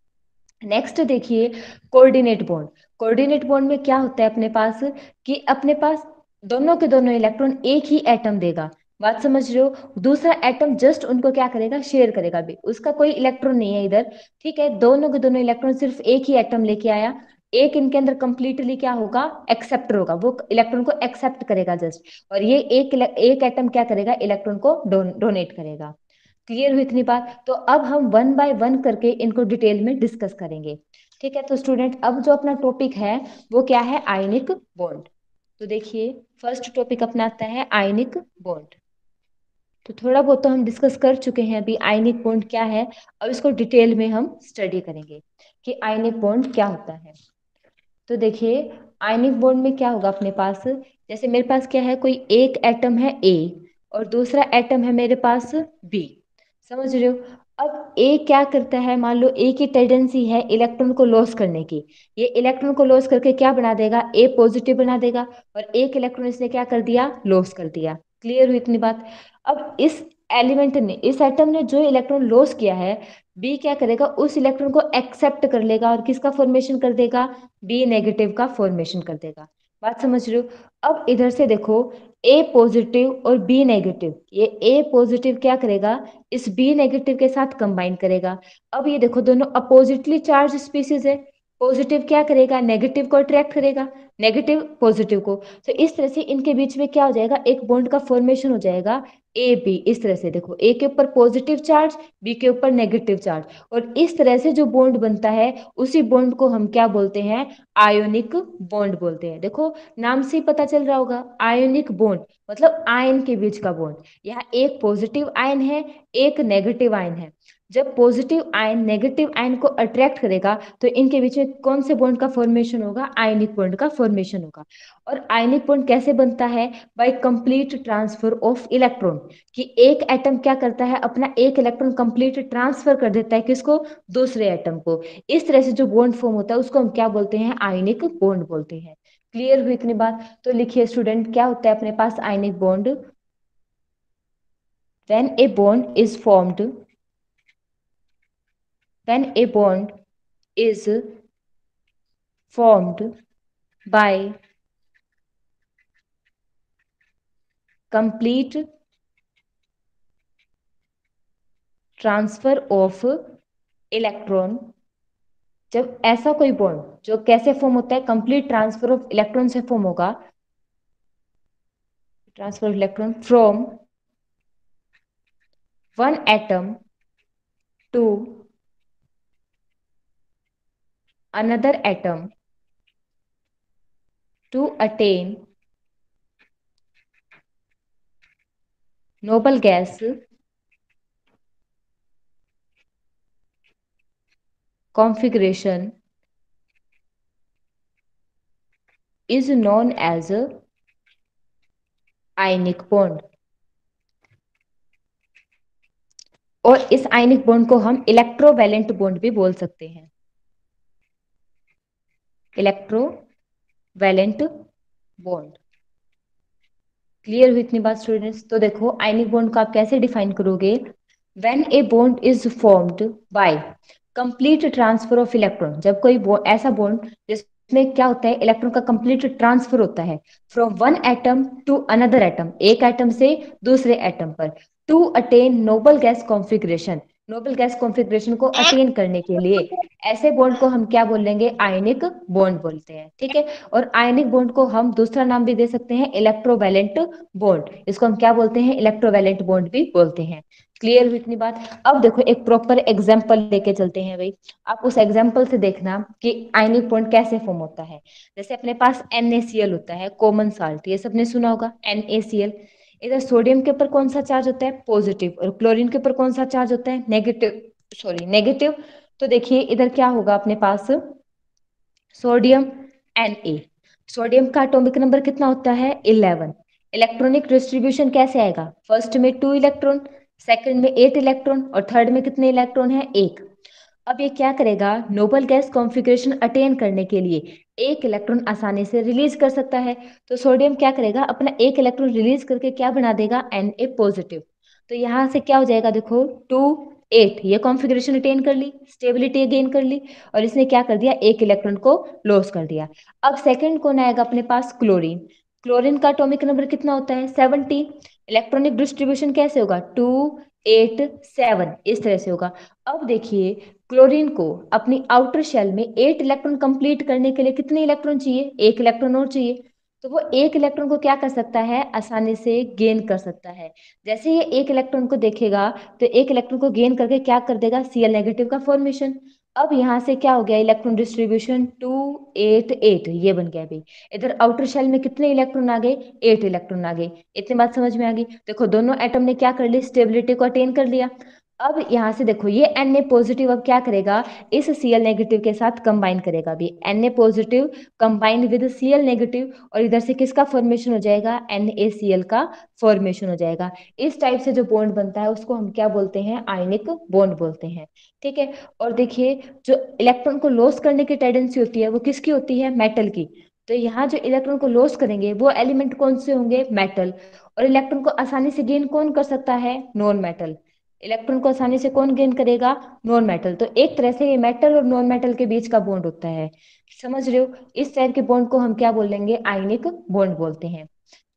नेक्स्ट देखिए कोऑर्डिनेट बॉन्ड कोऑर्डिनेट बॉन्ड में क्या होता है अपने पास? कि अपने पास दोनों के दोनों इलेक्ट्रॉन एक ही एटम देगा। बात समझ रहे हो? दूसरा एटम जस्ट उनको क्या करेगा? शेयर करेगा भी। उसका कोई इलेक्ट्रॉन नहीं है इधर। ठीक है, दोनों के दोनों इलेक्ट्रॉन सिर्फ़ एक ही एटम लेके आया। एक इनके अंदर कंप्लीटली क्या होगा? एक्सेप्टर होगा। वो इलेक्ट्रॉन को एक्सेप्ट करेगा जस्ट और ये एक एक एटम क्या करेगा? इलेक्ट्रॉन को डोनेट करेगा। क्लियर हुई इतनी बात? तो अब हम वन बाय वन करके इनको डिटेल में डिस्कस करेंगे। ठीक है? तो स्टूडेंट अब जो अपना टॉपिक है, वो क्या है? आयनिक बॉन्ड तो देखिए फ़र्स्ट टॉपिक अपना आता है आयनिक बॉन्ड तो थोड़ा बहुत तो हम डिस्कस कर चुके हैं अभी आयनिक बॉन्ड क्या है। अब इसको डिटेल में हम स्टडी करेंगे कि आयनिक बॉन्ड क्या होता है। तो देखिए, आयनिक बॉन्ड में क्या होगा अपने पास? जैसे मेरे पास क्या है, कोई एक एटम है ए और दूसरा एटम है मेरे पास बी समझ रहे हो? अब ए क्या करता है? मान लो ए की टेंडेंसी है इलेक्ट्रॉन को लॉस करने की। ये इलेक्ट्रॉन को लॉस करके क्या बना देगा? ए पॉजिटिव बना देगा और एक इलेक्ट्रॉन इसने क्या कर दिया? लॉस कर दिया। क्लियर हुई इतनी बात? अब इस एलिमेंट ने, इस एटम ने जो इलेक्ट्रॉन लॉस किया है बी क्या करेगा? उस इलेक्ट्रॉन को एक्सेप्ट कर लेगा और किसका फॉर्मेशन कर देगा? बी नेगेटिव का फॉर्मेशन कर देगा। बात समझ रहे हो? अब इधर से देखो ए पॉजिटिव और बी नेगेटिव ये ए पॉजिटिव क्या करेगा? इस बी नेगेटिव के साथ कंबाइन करेगा। अब ये देखो, दोनों अपोजिटली चार्ज स्पीसीज है। पॉजिटिव क्या करेगा? नेगेटिव को अट्रैक्ट करेगा। नेगेटिव पॉजिटिव को। तो इस तरह से इनके बीच में क्या हो जाएगा? एक बॉन्ड का फॉर्मेशन हो जाएगा। ए बी इस तरह से देखो। ए के ऊपर पॉजिटिव चार्ज बी के ऊपर नेगेटिव चार्ज और इस तरह से जो बॉन्ड बनता है, उसी बॉन्ड को हम क्या बोलते हैं? आयोनिक बॉन्ड बोलते हैं। देखो, नाम से ही पता चल रहा होगा। आयोनिक बॉन्ड मतलब आयन के बीच का बॉन्ड यहाँ एक पॉजिटिव आयन है, एक नेगेटिव आयन है। जब पॉजिटिव आयन नेगेटिव आयन को अट्रैक्ट करेगा तो इनके बीच में कौन से बॉन्ड का फॉर्मेशन होगा? आयनिक बॉन्ड का फॉर्मेशन होगा। और आयनिक बॉन्ड कैसे बनता है? By complete transfer of electron कि एक एटम क्या करता है? अपना एक इलेक्ट्रॉन कंप्लीट ट्रांसफ़र कर देता है किसको? दूसरे एटम को। इस तरह से जो बॉन्ड फॉर्म होता है, उसको हम क्या बोलते हैं? आयनिक बॉन्ड बोलते हैं। क्लियर हुई इतनी बात? तो लिखिए स्टूडेंट क्या होता है अपने पास? Ionic bond when a bond is formed when a bond is formed by complete transfer of electron जब ऐसा कोई बॉन्ड जो कैसे फॉर्म होता है कंप्लीट ट्रांसफ़र ऑफ़ इलेक्ट्रॉन से फॉर्म होगा transfer of electron from one atom to another atom to attain noble gas configuration is known as a ionic bond और इस आयनिक बॉन्ड को हम इलेक्ट्रोवैलेंट बॉन्ड भी बोल सकते हैं इलेक्ट्रोवैलेंट बॉन्ड क्लियर हुई इतनी बात स्टूडेंट्स तो देखो आयनिक बॉन्ड को आप कैसे डिफाइन करोगे? When a bond is formed by complete transfer of electron जब कोई बो, ऐसा बॉन्ड जिसमें क्या होता है इलेक्ट्रॉन का कंप्लीट ट्रांसफ़र होता है from one atom to another atom एक एटम से दूसरे एटम पर to attain noble gas configuration noble gas configuration को अटेन करने के लिए ऐसे बॉन्ड को हम क्या बोलेंगे आयनिक बॉन्ड बोलते हैं, ठीक है? और आयनिक बॉन्ड को हम दूसरा नाम भी दे सकते हैं इलेक्ट्रोवैलेंट बॉन्ड इसको हम क्या बोलते हैं? इलेक्ट्रोवैलेंट बॉन्ड भी बोलते हैं। क्लियर हुई इतनी बात? अब देखो, एक प्रॉपर एग्ज़ाम्पल लेके चलते हैं भाई। आप उस एग्ज़ाम्पल से देखना कि आयनिक बॉन्ड कैसे फॉर्म होता है। जैसे अपने पास NaCl होता है कॉमन साल्ट ये सबने सुना होगा? NaCl इधर सोडियम के ऊपर कौन सा चार्ज होता है? पॉजिटिव। और क्लोरीन के ऊपर कौन सा चार्ज होता है? नेगेटिव। Sorry, negative. तो देखिए, इधर क्या होगा अपने पास? सोडियम एन ए सोडियम का एटॉमिक नंबर कितना होता है? इलेवन। इलेक्ट्रॉनिक डिस्ट्रीब्यूशन कैसे आएगा? फ़र्स्ट में टू इलेक्ट्रॉन सेकंड में एट इलेक्ट्रॉन और थर्ड में कितने इलेक्ट्रॉन है? एक। अब ये क्या करेगा? नोबल गैस कॉन्फ़िगरेशन अटेन करने के लिए एक इलेक्ट्रॉन आसानी से रिलीज़ कर सकता है। तो सोडियम क्या करेगा? अपना एक इलेक्ट्रॉन रिलीज़ करके क्या बना देगा? एन ए पॉजिटिव तो यहाँ से क्या हो जाएगा देखो? टू एट ये कॉन्फ़िगरेशन अटेन कर ली स्टेबिलिटी गेन कर ली और इसने क्या कर दिया? एक इलेक्ट्रॉन को लॉस कर दिया। अब सेकंड कौन आएगा अपने पास? क्लोरीन क्लोरीन का एटॉमिक नंबर कितना होता है? सेवनटी इलेक्ट्रॉनिक डिस्ट्रीब्यूशन कैसे होगा? टू एट सेवन इस तरह से होगा। अब देखिए क्लोरीन को अपनी आउटर शेल में एट इलेक्ट्रॉन कंप्लीट करने के लिए कितने इलेक्ट्रॉन चाहिए? एक इलेक्ट्रॉन और चाहिए। तो वो एक इलेक्ट्रॉन को क्या कर सकता है? आसानी से गेन कर सकता है। जैसे ये एक इलेक्ट्रॉन को देखेगा तो एक इलेक्ट्रॉन को गेन करके क्या कर देगा? सीएल नेगेटिव का फॉर्मेशन अब यहाँ से क्या हो गया? Electron distribution two eight eight ये बन गया भाई इधर आउटर शेल में कितने इलेक्ट्रॉन आ गए? एट इलेक्ट्रॉन आ गए। इतनी बात समझ में आ गई? देखो, दोनों एटम ने क्या कर ली? स्टेबिलिटी को अटेन कर लिया। अब यहाँ से देखो, ये एन ए पॉजिटिव अब क्या करेगा? इस सी एल नेगेटिव के साथ कंबाइन करेगा अभी N A positive combine with C L negative और इधर से किसका फॉर्मेशन हो जाएगा? एन ए सी एल का फॉर्मेशन हो जाएगा। इस टाइप से जो बॉन्ड बनता है, उसको हम क्या बोलते हैं? आयनिक बॉन्ड बोलते हैं। ठीक है? और देखिए, जो इलेक्ट्रॉन को लॉस करने की टेंडेंसी होती है, वो किसकी होती है? मेटल की। तो यहाँ जो इलेक्ट्रॉन को लॉस करेंगे, वो एलिमेंट कौन से होंगे? मेटल और इलेक्ट्रॉन को आसानी से गेन कौन कर सकता है? नॉन मेटल इलेक्ट्रॉन को आसानी से कौन गेन करेगा? नॉन मेटल तो एक तरह से ये मेटल और नॉन मेटल के बीच का बॉन्ड होता है। समझ रहे हो? इस टाइप के बॉन्ड को हम क्या बोलेंगे आयनिक बॉन्ड बोलते हैं।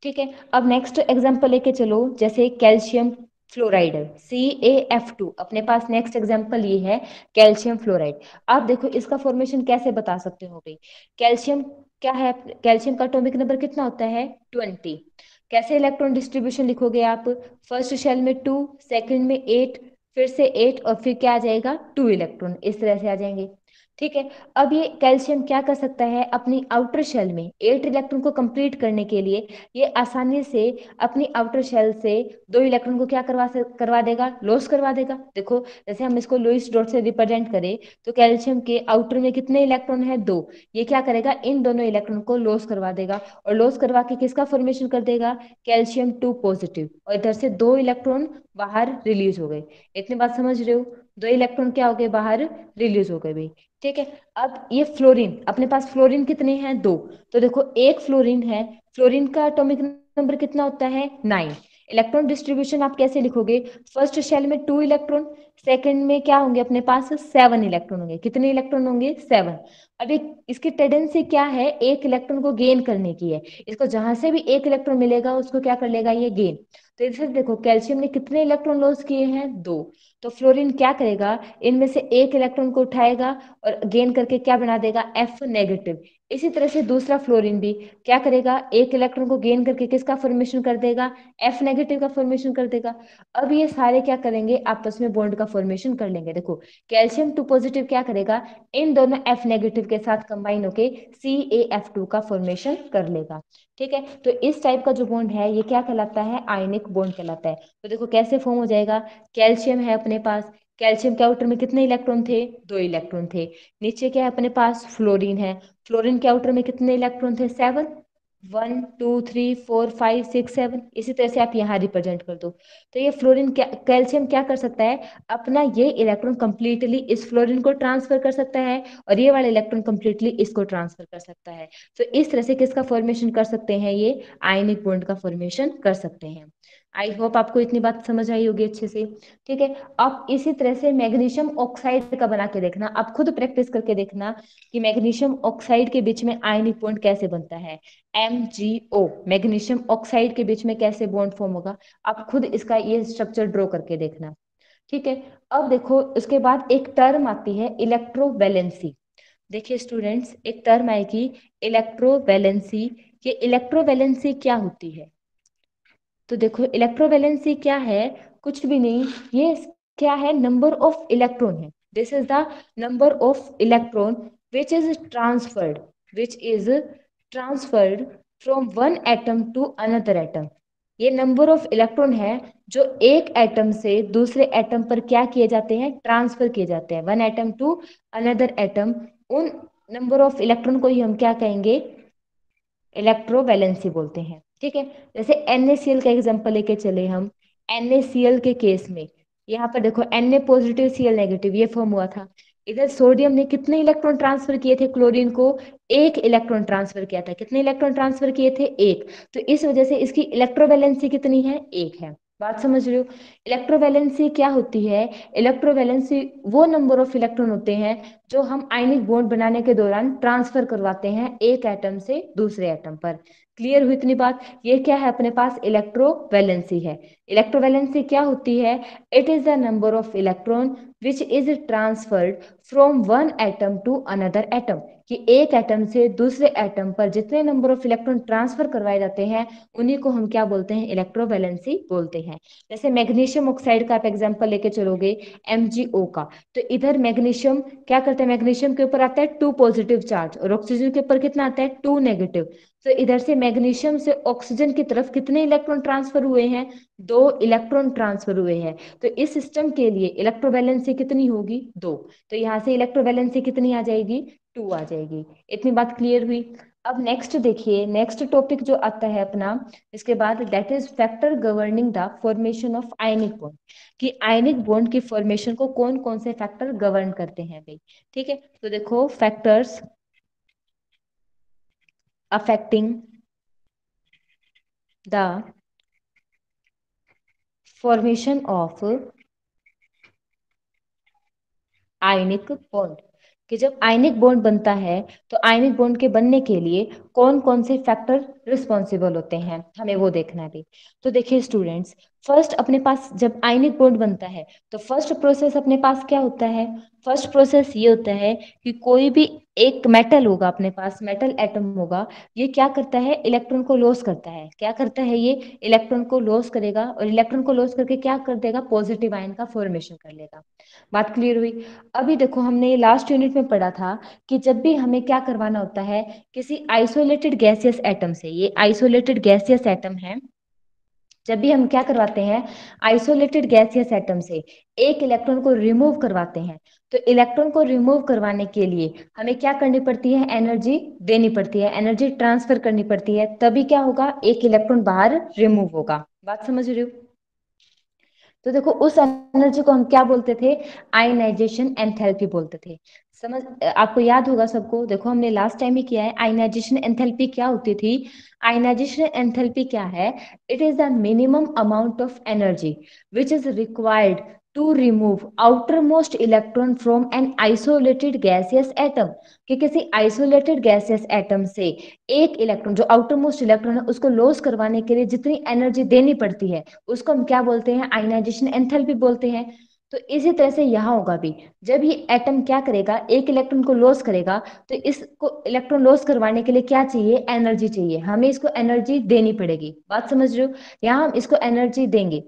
ठीक है? अब नेक्स्ट एग्जांपल लेके चलो। जैसे calcium fluoride C A F two अपने पास नेक्स्ट एग्जांपल ये है कैल्शियम फ्लोराइड आप देखो, इसका फॉर्मेशन कैसे बता सकते हो भाई? कैल्शियम क्या है? कैल्शियम का एटॉमिक नंबर कितना होता है? ट्वेंटी कैसे इलेक्ट्रॉन डिस्ट्रीब्यूशन लिखोगे आप? फ़र्स्ट शेल में टू सेकंड में एट फिर से एट और फिर क्या आ जाएगा? टू इलेक्ट्रॉन इस तरह से आ जाएँगे। ठीक है? अब ये कैल्शियम क्या कर सकता है अपनी आउटर शेल में एट इलेक्ट्रॉन को कंप्लीट करने के लिए, ये आसानी से अपनी आउटर शेल से दो इलेक्ट्रॉन को क्या करवा करवा देगा? लॉस करवा देगा। देखो, जैसे हम इसको लुइस डॉट से रिप्रेजेंट करें तो कैल्शियम के आउटर में कितने इलेक्ट्रॉन है? दो। ये क्या करेगा? इन दोनों इलेक्ट्रॉन को लॉस करवा देगा। और लॉस करवा के किसका फॉर्मेशन कर देगा? कैल्शियम टू पॉजिटिव और इधर से दो इलेक्ट्रॉन बाहर रिलीज़ हो गए इतनी बात समझ रहे हो? दो इलेक्ट्रॉन क्या हो गए? बाहर रिलीज़ हो गए भाई। ठीक है, अब ये फ्लोरीन, अपने पास फ्लोरीन कितने हैं? दो। तो देखो, एक फ्लोरीन है, फ्लोरीन का एटॉमिक नंबर कितना होता है? नाइन। इलेक्ट्रॉन डिस्ट्रीब्यूशन आप कैसे लिखोगे? फ़र्स्ट शेल में टू इलेक्ट्रॉन सेकंड में क्या होंगे अपने पास? सेवन इलेक्ट्रॉन होंगे। कितने इलेक्ट्रॉन होंगे? सेवन अब एक, इसकी टेंडेंसी क्या है? एक इलेक्ट्रॉन को गेन करने की है। इसको जहाँ से भी एक इलेक्ट्रॉन मिलेगा, उसको क्या कर लेगा? ये गेन तो इधर देखो कैल्शियम ने कितने इलेक्ट्रॉन लॉस किए हैं? दो। तो फ्लोरीन क्या करेगा? इनमें से एक इलेक्ट्रॉन को उठाएगा और गेन करके क्या बना देगा? एफ़ नेगेटिव इसी तरह से दूसरा फ्लोरीन भी क्या करेगा? एक इलेक्ट्रॉन को गेन करके किसका फॉर्मेशन कर देगा? एफ़ नेगेटिव का फॉर्मेशन कर देगा। अब ये सारे क्या करेंगे? आपस में बॉन्ड का फॉर्मेशन कर लेंगे। देखो कैल्शियम टू पॉजिटिव क्या करेगा? इन दोनों एफ़ नेगेटिव के साथ कंबाइन होके सी ए एफ़ टू का फॉर्मेशन कर लेगा। ठीक है? तो इस टाइप का जो बॉन्ड है, ये क्या कहलाता है? आयनिक बॉन्ड कहलाता है। तो देखो, कैसे फॉर्म हो जाएगा? कैल्शियम है अपने पास? कैल्शियम के आउटर में कितने इलेक्ट्रॉन थे? दो इलेक्ट्रॉन थे। नीचे क्या है अपने पास? फ्लोरीन है। फ्लोरीन के आउटर में कितने इलेक्ट्रॉन थे? Seven. One, two, three, four, five, six, seven. इसी तरह से आप यहाँ रिप्रेजेंट कर दो। तो ये फ्लोरीन कैल्शियम क्या कर सकता है? अपना ये इलेक्ट्रॉन कंप्लीटली इस फ्लोरीन को ट्रांसफ़र कर सकता है और ये वाला इलेक्ट्रॉन कंप्लीटली इसको ट्रांसफ़र कर सकता है। तो इस तरह से किसका फॉर्मेशन कर सकते हैं ये? आयनिक बॉन्ड का फॉर्मेशन कर सकते हैं। आई होप आपको इतनी बात समझ आई होगी अच्छे से। ठीक है आप इसी तरह से मैग्नीशियम ऑक्साइड का बना के देखना। आप खुद प्रैक्टिस करके देखना कि मैग्नीशियम ऑक्साइड के बीच में आयनिक बॉन्ड कैसे बनता है। M G O magnesium oxide के बीच में कैसे बॉन्ड फॉर्म होगा। आप खुद इसका ये स्ट्रक्चर ड्रॉ करके देखना। ठीक है, अब देखो, उसके बाद एक टर्म आती है इलेक्ट्रोवैलेंसी देखिए स्टूडेंट्स एक टर्म आएगी इलेक्ट्रोवैलेंसी ये इलेक्ट्रोवैलेंसी क्या होती है? तो देखो इलेक्ट्रोवैलेंसी क्या है? कुछ भी नहीं, ये क्या है? नंबर ऑफ़ इलेक्ट्रॉन है। This is the number of electron which is transferred which is transferred from one atom to another atom ये नंबर ऑफ़ इलेक्ट्रॉन है, जो एक एटम से दूसरे एटम पर क्या किए जाते हैं? ट्रांसफ़र किए जाते हैं। One atom to another atom उन नंबर ऑफ़ इलेक्ट्रॉन को ही हम क्या कहेंगे? इलेक्ट्रोवैलेंसी बोलते हैं। ठीक है? जैसे NaCl का एग्ज़ाम्पल लेके चले हम। NaCl के केस में, यहाँ पर देखो Na पॉजिटिव Cl नेगेटिव ये फॉर्म हुआ था। इधर सोडियम ने कितने इलेक्ट्रॉन ट्रांसफ़र किए थे क्लोरीन को? एक इलेक्ट्रॉन ट्रांसफ़र किया था। कितने इलेक्ट्रॉन ट्रांसफ़र किए थे? एक। तो इस वजह से इसकी इलेक्ट्रोवैलेंसी कितनी है? एक है। बात समझ रहे हो? इलेक्ट्रोवैलेंसी क्या होती है? इलेक्ट्रोवैलेंसी वो नंबर ऑफ़ इलेक्ट्रॉन होते हैं जो हम आयनिक बॉन्ड बनाने के दौरान ट्रांसफ़र करवाते हैं एक एटम से दूसरे एटम पर। क्लियर हुई इतनी बात? ये क्या है? अपने पास इलेक्ट्रो वैलेंसी है। इलेक्ट्रो वैलेंसी क्या होती है? It is the number of electron which is transferred from one atom to another atom कि एक एटम से दूसरे एटम पर जितने नंबर ऑफ़ इलेक्ट्रॉन ट्रांसफ़र करवाए जाते हैं, उन्हीं को हम क्या बोलते हैं? इलेक्ट्रोवैलेंसी बोलते हैं। जैसे मैग्नीशियम ऑक्साइड का आप एग्जांपल लेके चलोगे एमजीओ का। तो इधर मैग्नीशियम क्या करते हैं? मैग्नीशियम के ऊपर आता है टू पॉजिटिव चार्ज और ऑक्सीजन के ऊपर कितना आता है? टू नेगेटिव तो इधर से मैग्नीशियम से ऑक्सीजन की तरफ़ कितने इलेक्ट्रॉन ट्रांसफ़र हुए हैं? दो इलेक्ट्रॉन ट्रांसफ़र हुए हैं। तो इस सिस्टम के लिए इलेक्ट्रोवैलेंसी कितनी होगी? दो। तो यहाँ से इलेक्ट्रोवैलेंसी कितनी आ जाएगी? टू आ जाएगी। इतनी बात क्लियर हुई। अब नेक्स्ट देखिए नेक्स्ट टॉपिक जो आता है अपना, इसके बाद that is factor governing the formation of ionic bond कि आयनिक बॉन्ड की फॉर्मेशन को कौन कौन से फैक्टर गवर्न करते हैं भाई? ठीक है? तो देखो factors affecting the formation of ionic bond कि जब आयनिक बॉन्ड बनता है तो आयनिक बॉन्ड के बनने के लिए कौन कौन से फैक्टर रिस्पॉन्सिबल होते हैं? हमें वो देखना भी तो देखिए स्टूडेंट्स फ़र्स्ट अपने पास जब आयनिक बॉन्ड बनता है तो फ़र्स्ट प्रोसेस अपने पास क्या होता है? फ़र्स्ट प्रोसेस ये होता है कि कोई भी एक मेटल होगा अपने पास मेटल एटम होगा, ये क्या करता है? इलेक्ट्रॉन को लॉस करता है। क्या करता है ये? इलेक्ट्रॉन को लॉस करेगा और इलेक्ट्रॉन को लॉस करके क्या कर देगा? पॉजिटिव आयन का फॉर्मेशन कर लेगा। बात क्लियर हुई? अभी देखो, हमने ये लास्ट यूनिट में पढ़ा था कि जब भी हमें क्या करवाना होता है, किसी आइसोलेटेड गैसियस एटम से, ये आइसोलेटेड गैसियस एटम है जब भी हम क्या करवाते हैं? आइसोलेटेड गैसियस एटम से एक इलेक्ट्रॉन को रिमूव करवाते हैं। तो इलेक्ट्रॉन को रिमूव करवाने के लिए हमें क्या करनी पड़ती है? एनर्जी देनी पड़ती है। एनर्जी ट्रांसफ़र करनी पड़ती है। तभी क्या होगा? एक इलेक्ट्रॉन बाहर रिमूव होगा। बात समझ रही हो? तो देखो, उस एनर्जी को हम क्या बोलते थे? आयनाइजेशन एंथैल्पी बोलते थे। समझ, आपको याद होगा सबको? देखो, हमने लास्ट टाइम ही किया है। आयनाइजेशन एंथैल्पी क्या होती थी? आयनाइजेशन एंथैल्पी क्या है? It is the minimum amount of energy which is required to remove outermost electron from an isolated gaseous atom कि किसी आइसोलेटेड गैसियस एटम से एक इलेक्ट्रॉन जो आउटर मोस्ट इलेक्ट्रॉन है, उसको लॉस करवाने के लिए जितनी एनर्जी देनी पड़ती है, उसको हम क्या बोलते हैं? आयनाइजेशन एंथैल्पी बोलते हैं। तो इसी तरह से यहाँ होगा भी। जब ये एटम क्या करेगा? एक इलेक्ट्रॉन को लॉस करेगा तो इसको इलेक्ट्रॉन लॉस करवाने के लिए क्या चाहिए? एनर्जी चाहिए। हमें इसको एनर्जी देनी पड़ेगी। बात समझ रहे हो? यहाँ हम इसको एनर्जी देंगे।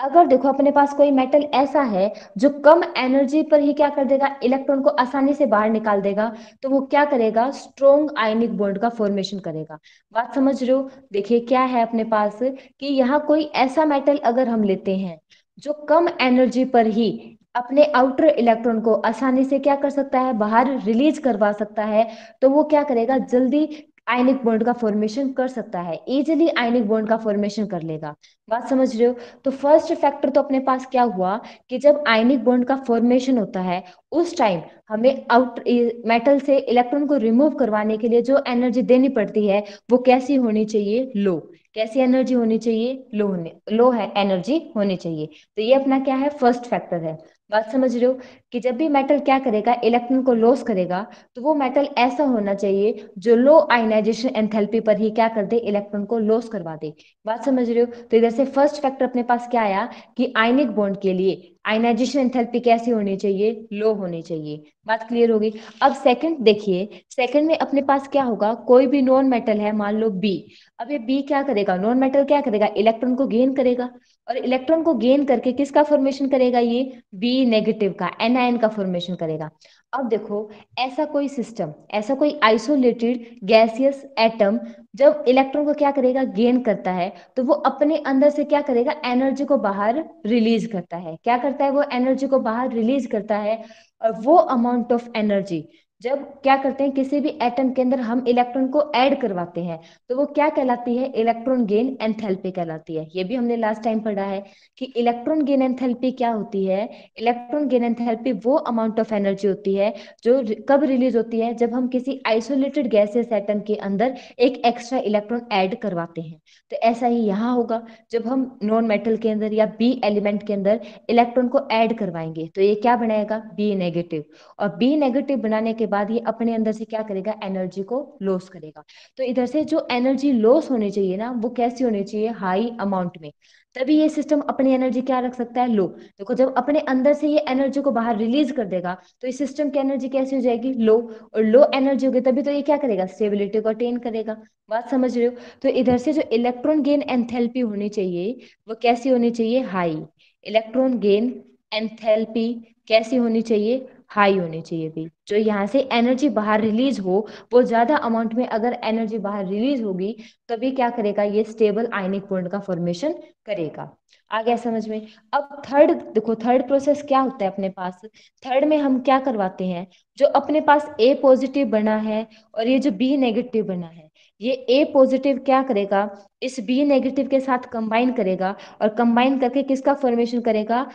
अगर देखो, अपने पास कोई मेटल ऐसा है जो कम एनर्जी पर ही क्या कर देगा? इलेक्ट्रॉन को आसानी से बाहर निकाल देगा तो वो क्या करेगा? स्ट्रॉन्ग आयनिक बॉन्ड का फॉर्मेशन करेगा। बात समझ रहे हो? देखिए, क्या है अपने पास कि यहाँ कोई ऐसा मेटल अगर हम लेते हैं जो कम एनर्जी पर ही अपने आउटर इलेक्ट्रॉन को आसानी से क्या कर सकता है? बाहर रिलीज़ करवा सकता है तो वो क्या करेगा? जल्दी आयनिक बॉन्ड का फॉर्मेशन कर सकता है। इजिली आयनिक बॉन्ड का फॉर्मेशन कर लेगा। बात समझ रहे हो? तो फ़र्स्ट फैक्टर तो अपने पास क्या हुआ कि जब आयनिक बॉन्ड का फॉर्मेशन होता है, उस टाइम हमें आउट मेटल से इलेक्ट्रॉन को रिमूव करवाने के लिए जो एनर्जी देनी पड़ती है, वो कैसी होनी चाहिए? लो कैसी एनर्जी होनी चाहिए? लो होने लो है एनर्जी होनी चाहिए। तो ये अपना क्या है? फ़र्स्ट फैक्टर है। बात समझ रहे हो कि जब भी मेटल क्या करेगा? इलेक्ट्रॉन को लॉस करेगा। तो वो मेटल ऐसा होना चाहिए जो लो आयनाइजेशन एंथैल्पी पर ही क्या कर दे? इलेक्ट्रॉन को लॉस करवा दे। बात समझ रहे हो? तो इधर से फ़र्स्ट फैक्टर अपने पास क्या आया? कि आयनिक बॉन्ड के लिए आयनाइजेशन एंथैल्पी कैसी होनी चाहिए? लो होनी चाहिए। बात क्लियर होगी? अब सेकंड देखिए। सेकंड में अपने पास क्या होगा? कोई भी नॉन मेटल है, मान लो बी अब ये बी क्या करेगा? नॉन मेटल क्या करेगा? इलेक्ट्रॉन को गेन करेगा। और इलेक्ट्रॉन को गेन करके किसका फॉर्मेशन करेगा ये? बी नेगेटिव का एनआईएन का फॉर्मेशन करेगा। अब देखो, ऐसा कोई सिस्टम ऐसा कोई आइसोलेटेड गैसियस एटम जब इलेक्ट्रॉन को क्या करेगा? गेन करता है तो वो अपने अंदर से क्या करेगा? एनर्जी को बाहर रिलीज़ करता है। क्या करता है वो? एनर्जी को बाहर रिलीज़ करता है। और वो अमाउंट ऑफ़ एनर्जी जब क्या करते हैं, किसी भी एटम के अंदर हम इलेक्ट्रॉन को ऐड करवाते हैं तो वो क्या कहलाती है? इलेक्ट्रॉन गेन एंथैल्पी कहलाती है। ये भी हमने लास्ट टाइम पढ़ा है कि इलेक्ट्रॉन गेन एंथैल्पी क्या होती है? इलेक्ट्रॉन गेन एंथैल्पी वो अमाउंट ऑफ़ एनर्जी होती है जो कब रिलीज़ होती है? जब हम किसी आइसोलेटेड गैसेस एटम के अंदर एक एक्स्ट्रा इलेक्ट्रॉन ऐड करवाते हैं। तो ऐसा ही यहाँ होगा, जब हम नॉन मेटल के अंदर या बी एलिमेंट के अंदर इलेक्ट्रॉन को ऐड करवाएँगे तो ये क्या बनाएगा? बी नेगेटिव और बी नेगेटिव बनाने के बाद ये अपने अंदर से क्या करेगा? एनर्जी को लॉस करेगा। तो इधर से जो एनर्जी लॉस होनी चाहिए ना, वो कैसी होनी चाहिए? हाई अमाउंट में। तभी ये सिस्टम अपनी एनर्जी क्या रख सकता है? लो देखो, जब अपने अंदर से ये एनर्जी को बाहर रिलीज़ कर देगा तो इस सिस्टम की एनर्जी कैसी हो जाएगी? लो और लो एनर्जी होगी, तभी तो ये क्या करेगा? स्टेबिलिटी को अटेन करेगा। बात समझ रहे हो? तो इधर से जो इलेक्ट्रॉन गेन एंथैल्पी होनी चाहिए, वो कैसी होनी चाहिए? हाई इलेक्ट्रॉन गेन एंथैल्पी कैसी होनी चाहिए? हाई होनी चाहिए भी जो यहाँ से एनर्जी बाहर रिलीज़ हो, वो ज़्यादा अमाउंट में अगर एनर्जी बाहर रिलीज़ होगी, तभी क्या करेगा? ये स्टेबल आयनिक बॉन्ड का फॉर्मेशन करेगा। आ गया समझ में? अब थर्ड देखो थर्ड प्रोसेस क्या होता है अपने पास? थर्ड में हम क्या करवाते हैं? जो अपने पास ए पॉजिटिव बना है और ये जो बी नेगेटिव बना है ये ए पॉजिटिव क्या करेगा? इस बी नेगेटिव के साथ कंबाइन करेगा और कंबाइन करके किसका फॉर्मेशन करेगा?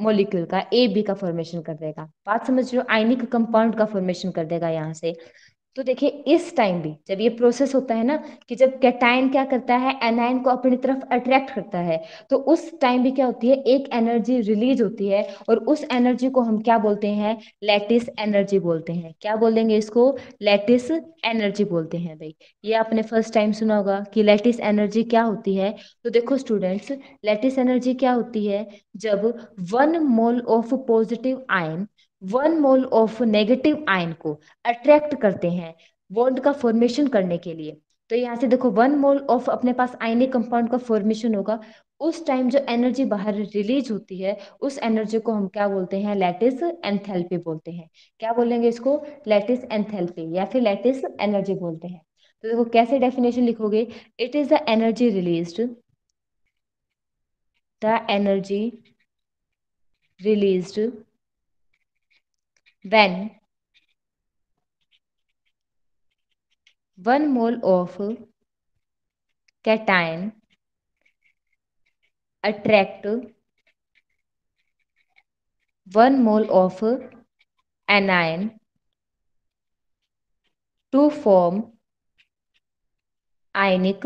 मोलिक्यूल का ए बी का फॉर्मेशन कर देगा। बात समझ लो आइनिक कंपाउंड का फॉर्मेशन कर देगा यहाँ से। तो देखिए, इस टाइम भी जब ये प्रोसेस होता है ना, कि जब कैटाइन क्या करता है एनायन को अपनी तरफ़ अट्रैक्ट करता है तो उस टाइम भी क्या होती है, एक एनर्जी रिलीज़ होती है, और उस एनर्जी को हम क्या बोलते हैं? लैटिस एनर्जी बोलते हैं। क्या बोलेंगे इसको? लैटिस एनर्जी बोलते हैं भाई। ये आपने फ़र्स्ट टाइम सुना होगा कि लैटिस एनर्जी क्या होती है? तो देखो स्टूडेंट्स लैटिस एनर्जी क्या होती है? जब one mole of positive ion one mole of negative ion को अट्रैक्ट करते हैं बॉन्ड का फॉर्मेशन करने के लिए। तो यहाँ से देखो, वन मोल ऑफ़ अपने पास आयनिक कंपाउंड का फॉर्मेशन होगा। उस टाइम जो एनर्जी बाहर रिलीज़ होती है, उस एनर्जी को हम क्या बोलते हैं? लैटिस एंथैल्पी बोलते हैं। क्या बोलेंगे इसको? लैटिस एंथैल्पी या फिर लैटिस एनर्जी बोलते हैं। तो देखो, कैसे डेफिनेशन लिखोगे? It is the energy release the energy released. When one mole of cation attract one mole of anion to form ionic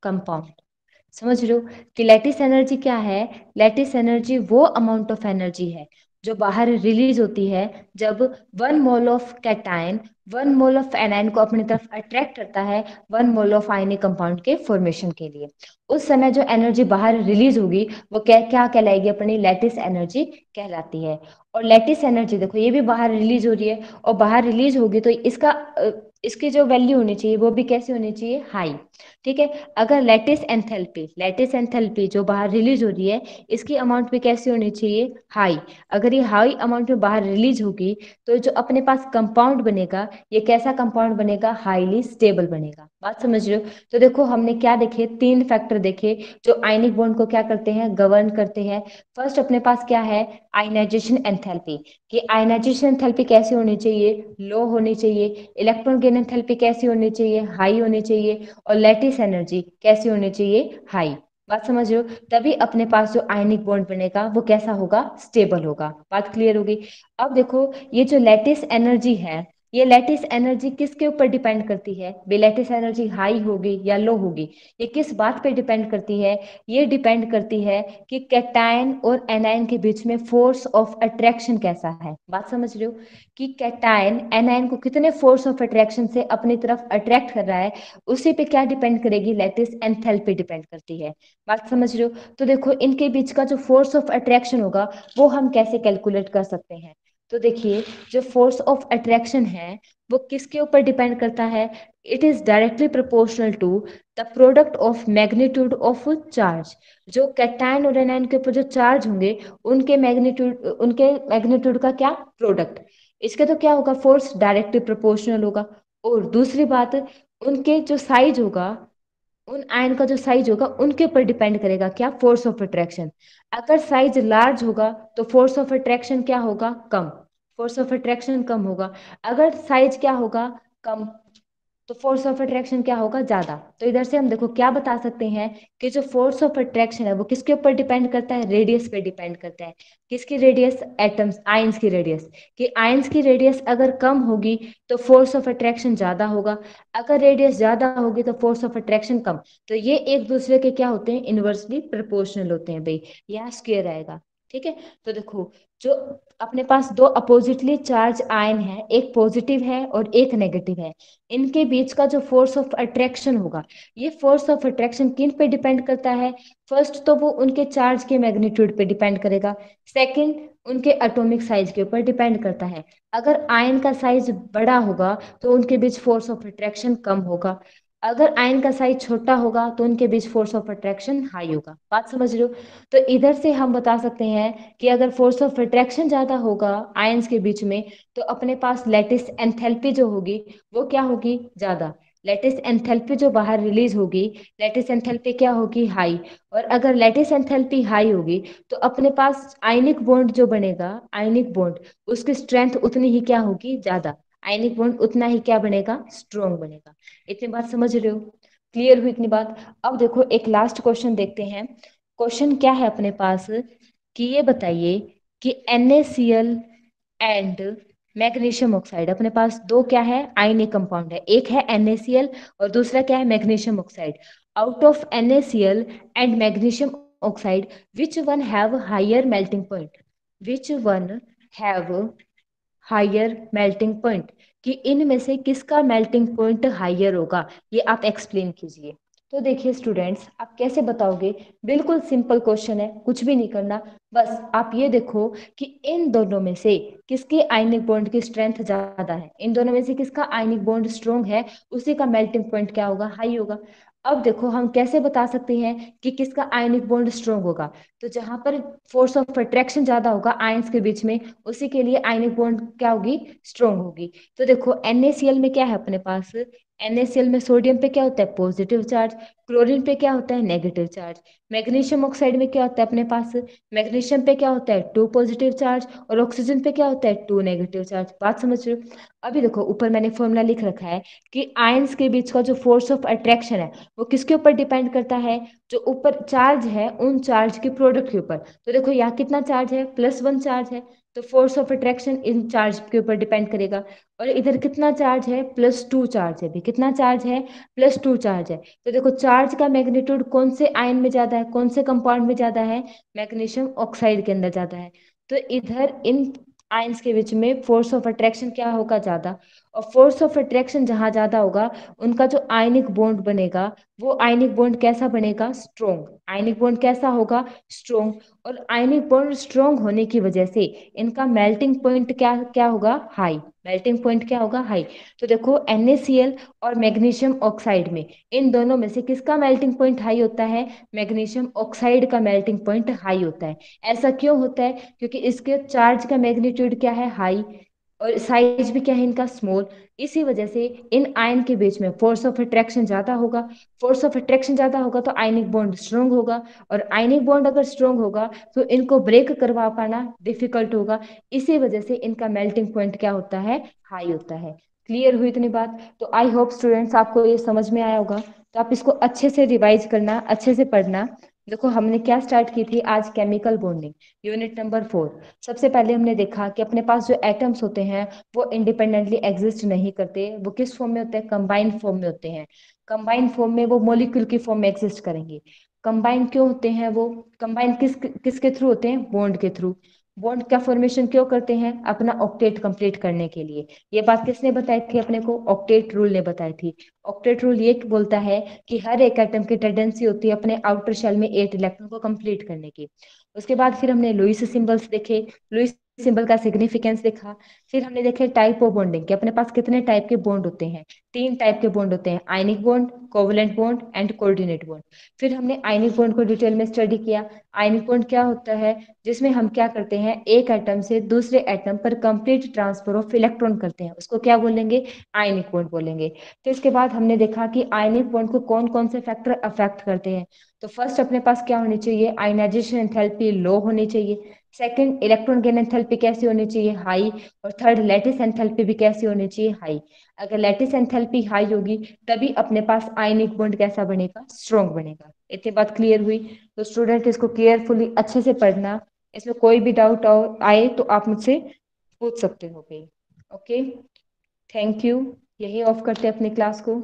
compound समझ हो कि लैटिस एनर्जी क्या है? लैटिस एनर्जी वो अमाउंट ऑफ़ एनर्जी है जो बाहर रिलीज़ होती है जब one mole of cation one mole of anion को अपनी तरफ़ अट्रैक्ट करता है one mole of ionic compound के फॉर्मेशन के लिए। उस समय जो एनर्जी बाहर रिलीज़ होगी, वो क्या क्या कहलाएगी? अपनी लैटिस एनर्जी कहलाती है। और लैटिस एनर्जी देखो, ये भी बाहर रिलीज़ हो रही है और बाहर रिलीज़ होगी तो इसका इसकी जो वैल्यू होनी चाहिए, वो भी कैसे होनी चाहिए? हाई ठीक है? अगर लेटेस्ट एंथैल्पी लेटेस्ट एंथैल्पी जो बाहर रिलीज़ हो रही है, इसकी अमाउंट भी कैसी होनी चाहिए? हाई अगर ये हाई अमाउंट में बाहर रिलीज़ होगी तो जो अपने पास कंपाउंड बनेगा, ये कैसा कंपाउंड बनेगा? हाईली स्टेबल बनेगा. बात समझ रहे हो? तो देखो, हमने क्या देखे? तीन फैक्टर देखे, जो आयनिक बॉन्ड को क्या करते हैं? गवर्न करते हैं. फ़र्स्ट अपने पास क्या है? आयनाइजेशन एंथैल्पी कि आयनाइजेशन एंथैल्पी कैसी होनी चाहिए? लो होनी चाहिए. इलेक्ट्रॉन गेन एंथैल्पी कैसी होनी चाहिए? हाई होनी चाहिए। और लेटिस एनर्जी कैसी होनी चाहिए? हाई बात समझ रहे हो? तभी अपने पास जो आयनिक बॉन्ड बनेगा, वो कैसा होगा? स्टेबल होगा। बात क्लियर होगी अब देखो, ये जो लेटिस एनर्जी है ये लेटिस एनर्जी किसके ऊपर डिपेंड करती है? बे लेटिस एनर्जी हाई होगी या लो होगी? ये किस बात पे डिपेंड करती है? ये डिपेंड करती है कि कैटायन और एनायन के बीच में फोर्स ऑफ़ अट्रैक्शन कैसा है। बात समझ रहे हो? कि कैटायन, एनायन को कितने फोर्स ऑफ़ अट्रैक्शन से अपनी तरफ़ अट्रैक्ट कर रहा है, उसी पे क्या डिपेंड करेगी? लेटिस एंथैल्पी डिपेंड करती है। बात समझ रहे हो? तो देखो, इनके बीच का जो फोर्स ऑफ़ अट्रैक्शन होगा, वो हम कैसे कैलकुलेट कर सकते हैं? तो देखिए, जो फोर्स ऑफ़ अट्रैक्शन है, वो किसके ऊपर डिपेंड करता है? It is directly proportional to the product of magnitude of charge जो कैटायन और एनायन के ऊपर जो चार्ज होंगे, उनके मैग्नीट्यूड उनके मैग्नीट्यूड का क्या? प्रोडक्ट इसके तो क्या होगा? फोर्स डायरेक्टली प्रोपोर्शनल होगा। और दूसरी बात, उनके जो साइज़ होगा उन आयन का जो साइज़ होगा, उनके ऊपर डिपेंड करेगा क्या? फोर्स ऑफ़ अट्रैक्शन अगर साइज़ लार्ज होगा तो फोर्स ऑफ़ अट्रैक्शन क्या होगा? कम. फोर्स ऑफ़ अट्रैक्शन कम होगा. अगर साइज़ क्या होगा? कम. तो फोर्स ऑफ़ अट्रैक्शन क्या होगा? ज़्यादा। तो इधर से हम देखो, क्या बता सकते हैं कि जो फोर्स ऑफ़ अट्रैक्शन है, वो किसके ऊपर डिपेंड करता है? रेडियस पे डिपेंड करता है। किसकी रेडियस एटम्स आयंस की रेडियस कि आयंस की रेडियस अगर कम होगी तो फोर्स ऑफ़ अट्रैक्शन ज़्यादा होगा। अगर रेडियस ज़्यादा होगी तो फोर्स ऑफ़ अट्रैक्शन कम। तो ये एक दूसरे के क्या होते हैं? इनवर्सली प्रपोर्शनल होते हैं भाई। यहाँ स्क्वेयर आएगा। ठीक है? तो देखो, जो अपने पास दो अपोजिटली चार्ज आयन है, एक पॉजिटिव है और एक नेगेटिव है, इनके बीच का जो फोर्स ऑफ़ अट्रैक्शन होगा, ये फोर्स ऑफ़ अट्रैक्शन किन पे डिपेंड करता है? फ़र्स्ट तो वो उनके चार्ज के मैग्नीट्यूड पे डिपेंड करेगा सेकंड उनके एटॉमिक साइज़ के ऊपर डिपेंड करता है। अगर आयन का साइज़ बड़ा होगा तो उनके बीच फोर्स ऑफ़ अट्रैक्शन कम होगा। अगर आयन का साइज़ छोटा होगा तो उनके बीच फोर्स ऑफ़ अट्रैक्शन हाई होगा। बात समझ रहे हो? तो इधर से हम बता सकते हैं कि अगर फोर्स ऑफ़ अट्रैक्शन ज़्यादा होगा आयंस के बीच में तो अपने पास लेटेस्ट एंथेल्पी जो होगी, वो क्या होगी? ज़्यादा। लेटेस्ट एंथेल्पी जो बाहर रिलीज़ होगी लेटेस्ट एंथैल्पी क्या होगी? हाई और अगर लेटेस्ट एंथेल्पी हाई होगी तो अपने पास आयनिक बॉन्ड जो बनेगा आयनिक बॉन्ड उसकी स्ट्रेंथ उतनी ही क्या होगी? ज़्यादा। आयनिक बॉन्ड उतना ही क्या बनेगा? स्ट्रॉन्ग बनेगा। इतनी बात समझ रहे हो? क्लियर हुई इतनी बात? अब देखो, एक लास्ट क्वेश्चन देखते हैं। क्वेश्चन क्या है अपने पास? कि ये बताइए कि NaCl एंड मैग्नीशियम ऑक्साइड अपने पास दो क्या है? आयनिक कंपाउंड है। एक है NaCl और दूसरा क्या है? Magnesium oxide out of NaCl and magnesium oxide which one have higher melting point which one have higher melting point कि इनमें से किसका मेल्टिंग पॉइंट हायर होगा? ये आप एक्सप्लेन कीजिए। तो देखिए स्टूडेंट्स आप कैसे बताओगे? बिल्कुल सिंपल क्वेश्चन है, कुछ भी नहीं करना। बस आप ये देखो कि इन दोनों में से किसके आयनिक बॉन्ड की स्ट्रेंथ ज़्यादा है? इन दोनों में से किसका आयनिक बॉन्ड स्ट्रोंग है? उसी का मेल्टिंग पॉइंट क्या होगा? हाई होगा। अब देखो हम कैसे बता सकते हैं कि किसका आयनिक बॉन्ड स्ट्रोंग होगा? तो जहाँ पर फोर्स ऑफ़ अट्रैक्शन ज़्यादा होगा आयंस के बीच में, उसी के लिए आयनिक बॉन्ड क्या होगी? स्ट्रोंग होगी। तो देखो NaCl में क्या है अपने पास? NaCl में सोडियम पे क्या होता है? पॉजिटिव चार्ज क्लोरीन पे क्या होता है? नेगेटिव चार्ज मैग्नीशियम ऑक्साइड में क्या होता है अपने पास? मैग्नीशियम पे क्या होता है? टू पॉजिटिव चार्ज और ऑक्सीजन पे क्या होता है? टू नेगेटिव चार्ज बात समझ रहे हो? अभी देखो, ऊपर मैंने फॉर्मूला लिख रखा है कि आयंस के बीच का जो फोर्स ऑफ़ अट्रैक्शन है, वो किसके ऊपर डिपेंड करता है? जो ऊपर चार्ज है, उन चार्ज के प्रोडक्ट के ऊपर. तो देखो, यहाँ कितना चार्ज है? प्लस वन चार्ज है. तो फोर्स ऑफ़ अट्रैक्शन इन चार्ज के ऊपर डिपेंड करेगा। और इधर कितना चार्ज है? प्लस टू चार्ज है भी कितना चार्ज है? प्लस टू चार्ज है। तो देखो चार्ज का मैग्नीट्यूड कौन से आयन में ज़्यादा है? कौन से कंपाउंड में ज़्यादा है? मैग्नीशियम ऑक्साइड के अंदर ज़्यादा है। तो इधर इन आयंस के बीच में फोर्स ऑफ़ अट्रैक्शन क्या होगा ज़्यादा? और फोर्स ऑफ़ अट्रैक्शन जहाँ ज़्यादा होगा, उनका जो आयनिक बॉन्ड बनेगा, वो आयनिक बॉन्ड कैसा बनेगा? स्ट्रोंग आयनिक बॉन्ड कैसा होगा? स्ट्रोंग और आयनिक बॉन्ड स्ट्रोंग होने की वजह से इनका मेल्टिंग पॉइंट क्या क्या होगा? हाई मेल्टिंग पॉइंट क्या होगा? हाई तो देखो NaCl और मैग्नीशियम ऑक्साइड में, इन दोनों में से किसका मेल्टिंग पॉइंट हाई होता है? मैग्नीशियम ऑक्साइड का मेल्टिंग पॉइंट हाई होता है। ऐसा क्यों होता है? क्योंकि इसके चार्ज का मैग्नीट्यूड क्या है? हाई और साइज़ भी क्या है इनका स्मॉल इसी वजह से इन आयन के बीच में फोर्स ऑफ़ अट्रैक्शन ज़्यादा होगा। फोर्स ऑफ़ अट्रैक्शन ज़्यादा होगा तो आयनिक बॉन्ड स्ट्रोंग होगा। और आयनिक बॉन्ड अगर स्ट्रोंग होगा तो इनको ब्रेक करवा पाना डिफ़िकल्ट होगा। इसी वजह से इनका मेल्टिंग पॉइंट क्या होता है? हाई होता है। क्लियर हुई इतनी बात? तो आई होप स्टूडेंट्स आपको ये समझ में आया होगा। तो आप इसको अच्छे से रिवाइज करना, अच्छे से पढ़ना। देखो, हमने क्या स्टार्ट की थी? आज chemical bonding unit number four सबसे पहले हमने देखा कि अपने पास जो एटम्स होते हैं, वो इंडिपेंडेंटली एग्जिस्ट नहीं करते। वो किस फॉर्म में होते हैं? कंबाइंड फॉर्म में होते हैं। कंबाइंड फॉर्म में वो मोलिक्यूल की फॉर्म में एग्जिस्ट करेंगे। कंबाइंड क्यों होते हैं वो? कंबाइंड किस, किसके थ्रू होते हैं? बॉन्ड के थ्रू बॉन्ड का फॉर्मेशन क्यों करते हैं? अपना ऑक्टेट कंप्लीट करने के लिए। ये बात किसने बताई थी? अपने को ऑक्टेट रूल ने बताई थी। ऑक्टेट रूल ये बोलता है कि हर एक आइटम की टेंडेंसी होती है अपने आउटर शेल में एट इलेक्ट्रॉन को कंप्लीट करने की। उसके बाद फिर हमने लुइस सिंबल्स देखे। लुइस सिंबल का सिग्निफिकेंस देखा, फिर हमने देखे टाइप ऑफ़ बॉन्डिंग के अपने पास कितने टाइप के बॉन्ड होते हैं। तीन टाइप के बॉन्ड होते हैं, ionic bond, covalent bond and coordinate bond. फिर हमने आयनिक बॉन्ड को डिटेल में स्टडी किया। आयनिक बॉन्ड क्या होता है, जिसमें हम क्या करते हैं, एक एटम से दूसरे एटम पर कंप्लीट ट्रांसफ़र ऑफ़ इलेक्ट्रॉन करते हैं। उसको क्या बोलेंगे? आयनिक बॉन्ड बोलेंगे। तो इसके बाद हमने देखा कि आयनिक बॉन्ड को कौन कौन से फैक्टर अफेक्ट करते हैं। तो फ़र्स्ट अपने पास क्या होनी चाहिए? आयनाइजेशन एंथैल्पी लो होनी चाहिए। सेकंड इलेक्ट्रॉन गेन एंथैल्पी कैसी होनी चाहिए? हाई और थर्ड लैटिस एंथैल्पी भी कैसी होनी चाहिए? हाई अगर लैटिस एंथैल्पी हाई होगी, तभी अपने पास आयनिक बॉन्ड कैसा बनेगा? स्ट्रॉन्ग बनेगा. इतनी बात क्लियर हुई? तो स्टूडेंट इसको केयरफुली अच्छे से पढ़ना। इसमें कोई भी डाउट आए तो आप मुझसे पूछ सकते हो ओके थैंक यू यही ऑफ़ करते हैं अपनी क्लास को।